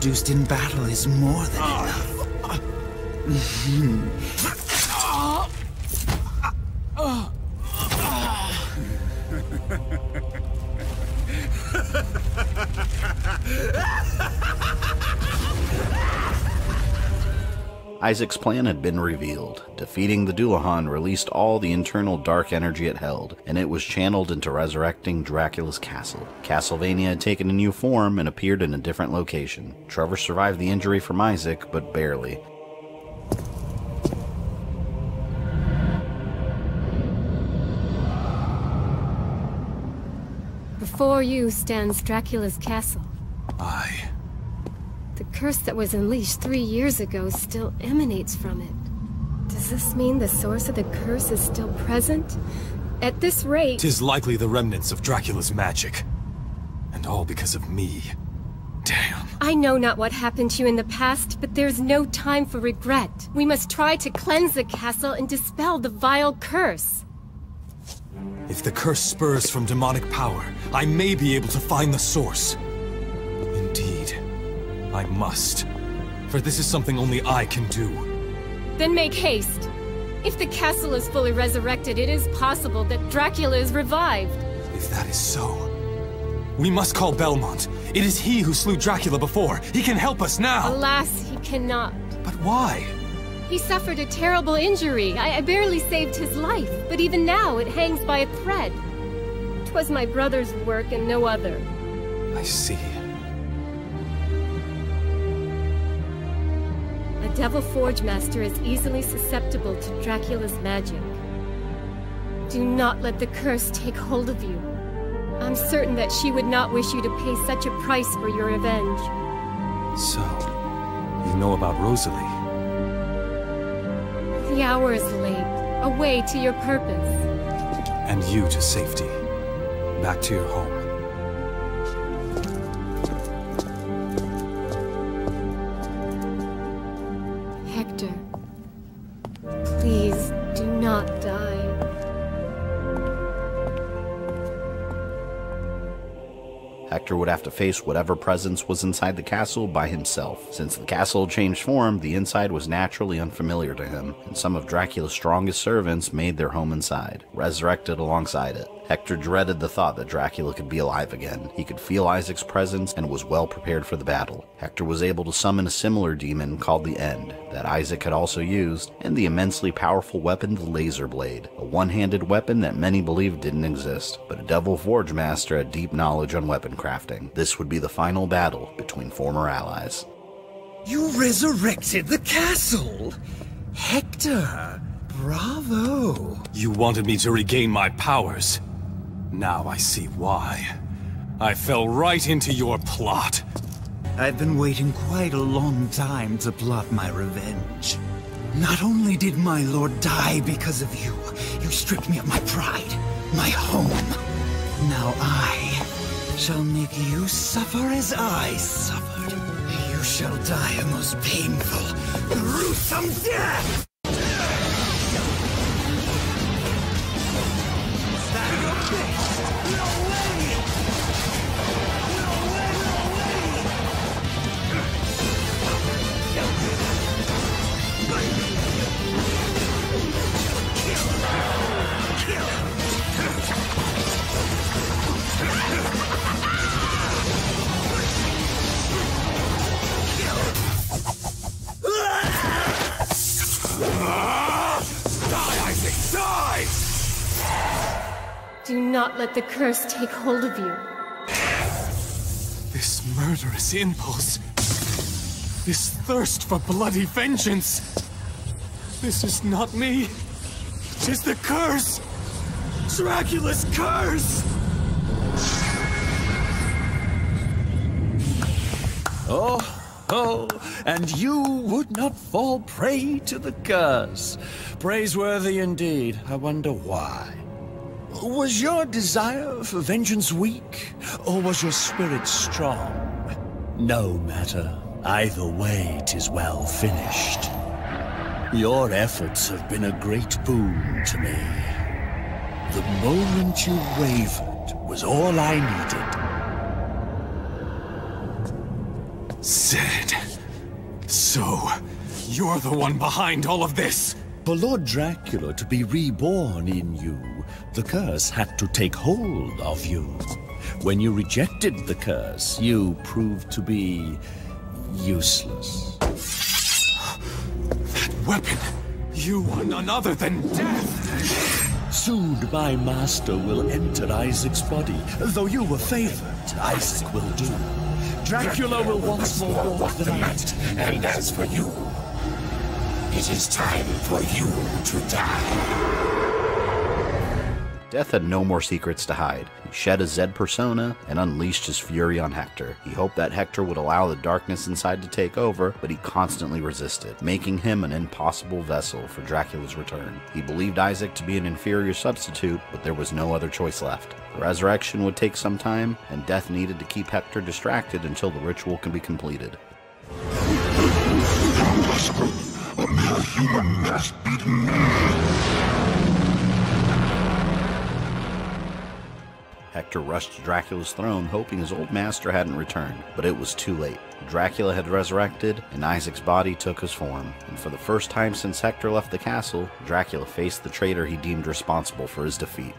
Produced in battle is more than enough. Isaac's plan had been revealed. Defeating the Dullahan released all the internal dark energy it held, and it was channeled into resurrecting Dracula's castle. Castlevania had taken a new form and appeared in a different location. Trevor survived the injury from Isaac, but barely. Before you stands Dracula's castle. I... The curse that was unleashed three years ago still emanates from it. Does this mean the source of the curse is still present? At this rate... Tis likely the remnants of Dracula's magic. And all because of me. Damn. I know not what happened to you in the past, but there's no time for regret. We must try to cleanse the castle and dispel the vile curse. If the curse spurs from demonic power, I may be able to find the source. Indeed, I must. For this is something only I can do. Then make haste. If the castle is fully resurrected, it is possible that Dracula is revived. If that is so, we must call Belmont. It is he who slew Dracula before. He can help us now. Alas, he cannot. But why? He suffered a terrible injury. I, I barely saved his life, but even now it hangs by a thread. Twas my brother's work and no other. I see. Devil Forge Master is easily susceptible to Dracula's magic. Do not let the curse take hold of you. I'm certain that she would not wish you to pay such a price for your revenge. So, you know about Rosaly? The hour is late. Away to your purpose. And you to safety. Back to your home. Would have to face whatever presence was inside the castle by himself. Since the castle changed form, the inside was naturally unfamiliar to him, and some of Dracula's strongest servants made their home inside, resurrected alongside it. Hector dreaded the thought that Dracula could be alive again. He could feel Isaac's presence and was well prepared for the battle. Hector was able to summon a similar demon called the End that Isaac had also used, and the immensely powerful weapon the Laser Blade, a one-handed weapon that many believed didn't exist, but a Devil Forge master had deep knowledge on weapon crafting. This would be the final battle between former allies. You resurrected the castle! Hector! Bravo! You wanted me to regain my powers. Now I see why. I fell right into your plot. I've been waiting quite a long time to plot my revenge. Not only did my lord die because of you, you stripped me of my pride, my home. Now I shall make you suffer as I suffered. You shall die a most painful, gruesome death! Not let the curse take hold of you. This murderous impulse. This thirst for bloody vengeance. This is not me. It is the curse. Dracula's curse! Oh, oh, and you would not fall prey to the curse. Praiseworthy indeed. I wonder why. Was your desire for vengeance weak, or was your spirit strong? No matter. Either way, tis well finished. Your efforts have been a great boon to me. The moment you wavered was all I needed. Zed. So, you're the one behind all of this. For Lord Dracula to be reborn in you, the curse had to take hold of you. When you rejected the curse, you proved to be useless. That weapon! You are none other than death! Soon my master will enter Isaac's body. Though you were favored, Isaac will do. Dracula will once more walk the night. And as for you, it is time for you to die. Death had no more secrets to hide. He shed his Zed persona and unleashed his fury on Hector. He hoped that Hector would allow the darkness inside to take over, but he constantly resisted, making him an impossible vessel for Dracula's return. He believed Isaac to be an inferior substitute, but there was no other choice left. The resurrection would take some time, and Death needed to keep Hector distracted until the ritual can be completed. Mere human has beaten me. Hector rushed to Dracula's throne, hoping his old master hadn't returned, but it was too late. Dracula had resurrected, and Isaac's body took his form. And for the first time since Hector left the castle, Dracula faced the traitor he deemed responsible for his defeat.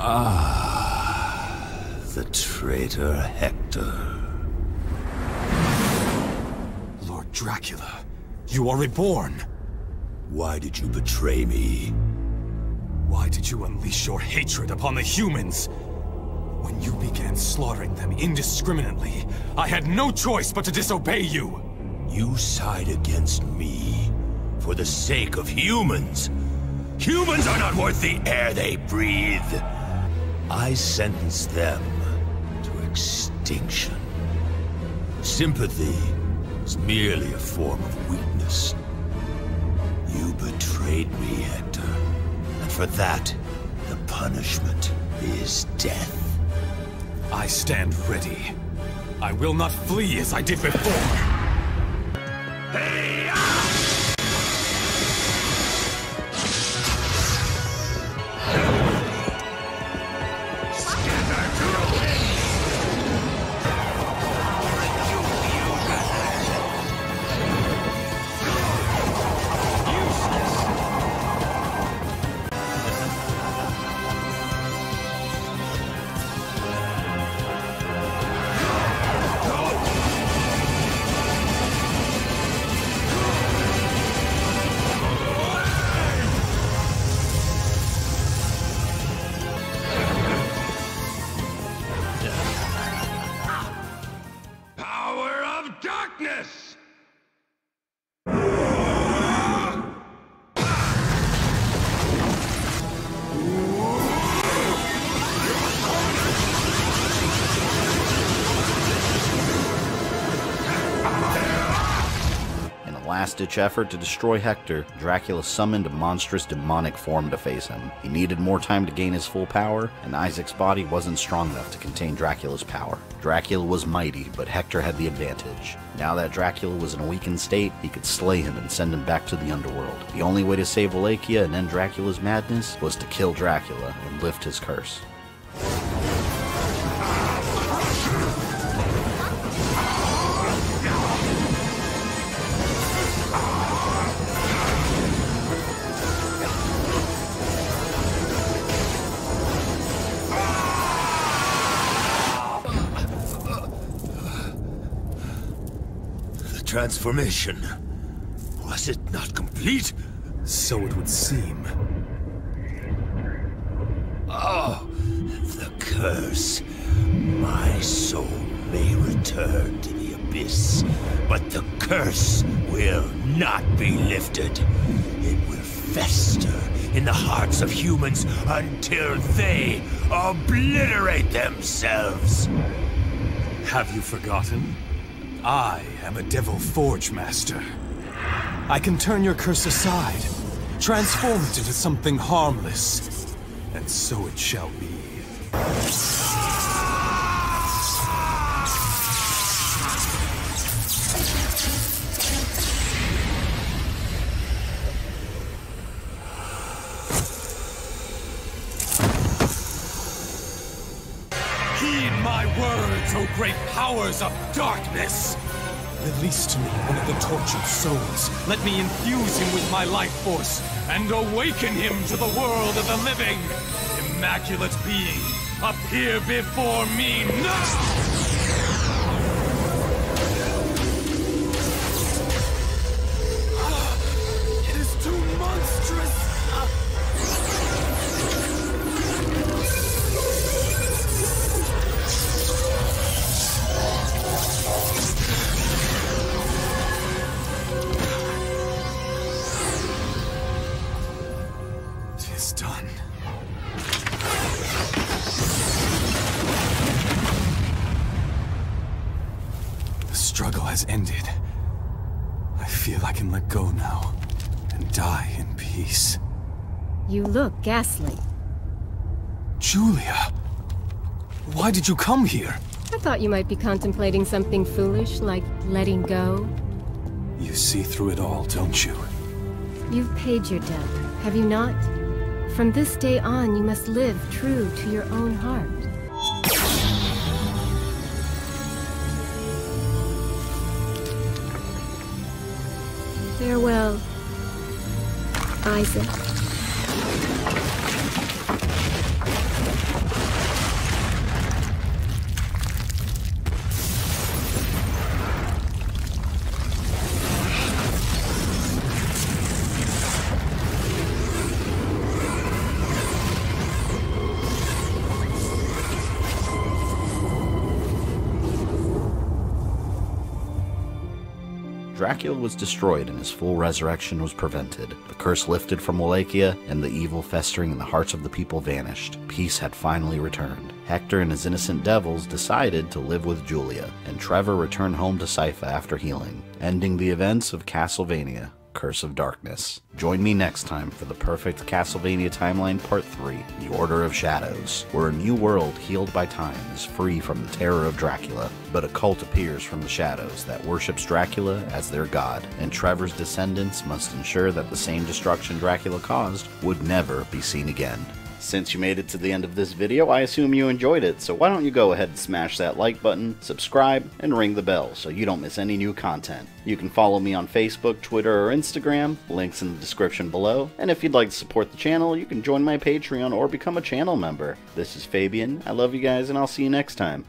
Ah, the traitor Hector. Lord Dracula, you are reborn. Why did you betray me? Why did you unleash your hatred upon the humans? When you began slaughtering them indiscriminately, I had no choice but to disobey you. You side against me for the sake of humans. Humans are not worth the air they breathe. I sentence them extinction. Sympathy is merely a form of weakness. You betrayed me, Hector. And for that, the punishment is death. I stand ready. I will not flee as I did before. Power ah! Last-ditch effort to destroy Hector, Dracula summoned a monstrous demonic form to face him. He needed more time to gain his full power, and Isaac's body wasn't strong enough to contain Dracula's power. Dracula was mighty, but Hector had the advantage. Now that Dracula was in a weakened state, he could slay him and send him back to the underworld. The only way to save Wallachia and end Dracula's madness was to kill Dracula and lift his curse. Transformation. Was it not complete? So it would seem. Oh, the curse. My soul may return to the abyss, but the curse will not be lifted. It will fester in the hearts of humans until they obliterate themselves. Have you forgotten? I am a Devil Forge Master. I can turn your curse aside, transform it into something harmless, and so it shall be. Powers of darkness! Release to me one of the tortured souls. Let me infuse him with my life force and awaken him to the world of the living. Immaculate being, appear before me now! Ghastly. Julia! Why did you come here? I thought you might be contemplating something foolish, like letting go. You see through it all, don't you? You've paid your debt, have you not? From this day on, you must live true to your own heart. Farewell, Isaac. Was destroyed and his full resurrection was prevented. The curse lifted from Wallachia, and the evil festering in the hearts of the people vanished. Peace had finally returned. Hector and his innocent devils decided to live with Julia, and Trevor returned home to Sypha after healing, ending the events of Castlevania Curse of Darkness. Join me next time for the perfect Castlevania Timeline Part 3 The Order of Shadows, where a new world healed by time is free from the terror of Dracula, but a cult appears from the shadows that worships Dracula as their god, and Trevor's descendants must ensure that the same destruction Dracula caused would never be seen again. Since you made it to the end of this video, I assume you enjoyed it, so why don't you go ahead and smash that like button, subscribe, and ring the bell so you don't miss any new content. You can follow me on Facebook, Twitter, or Instagram, links in the description below, and if you'd like to support the channel, you can join my Patreon or become a channel member. This is Fabian, I love you guys, and I'll see you next time.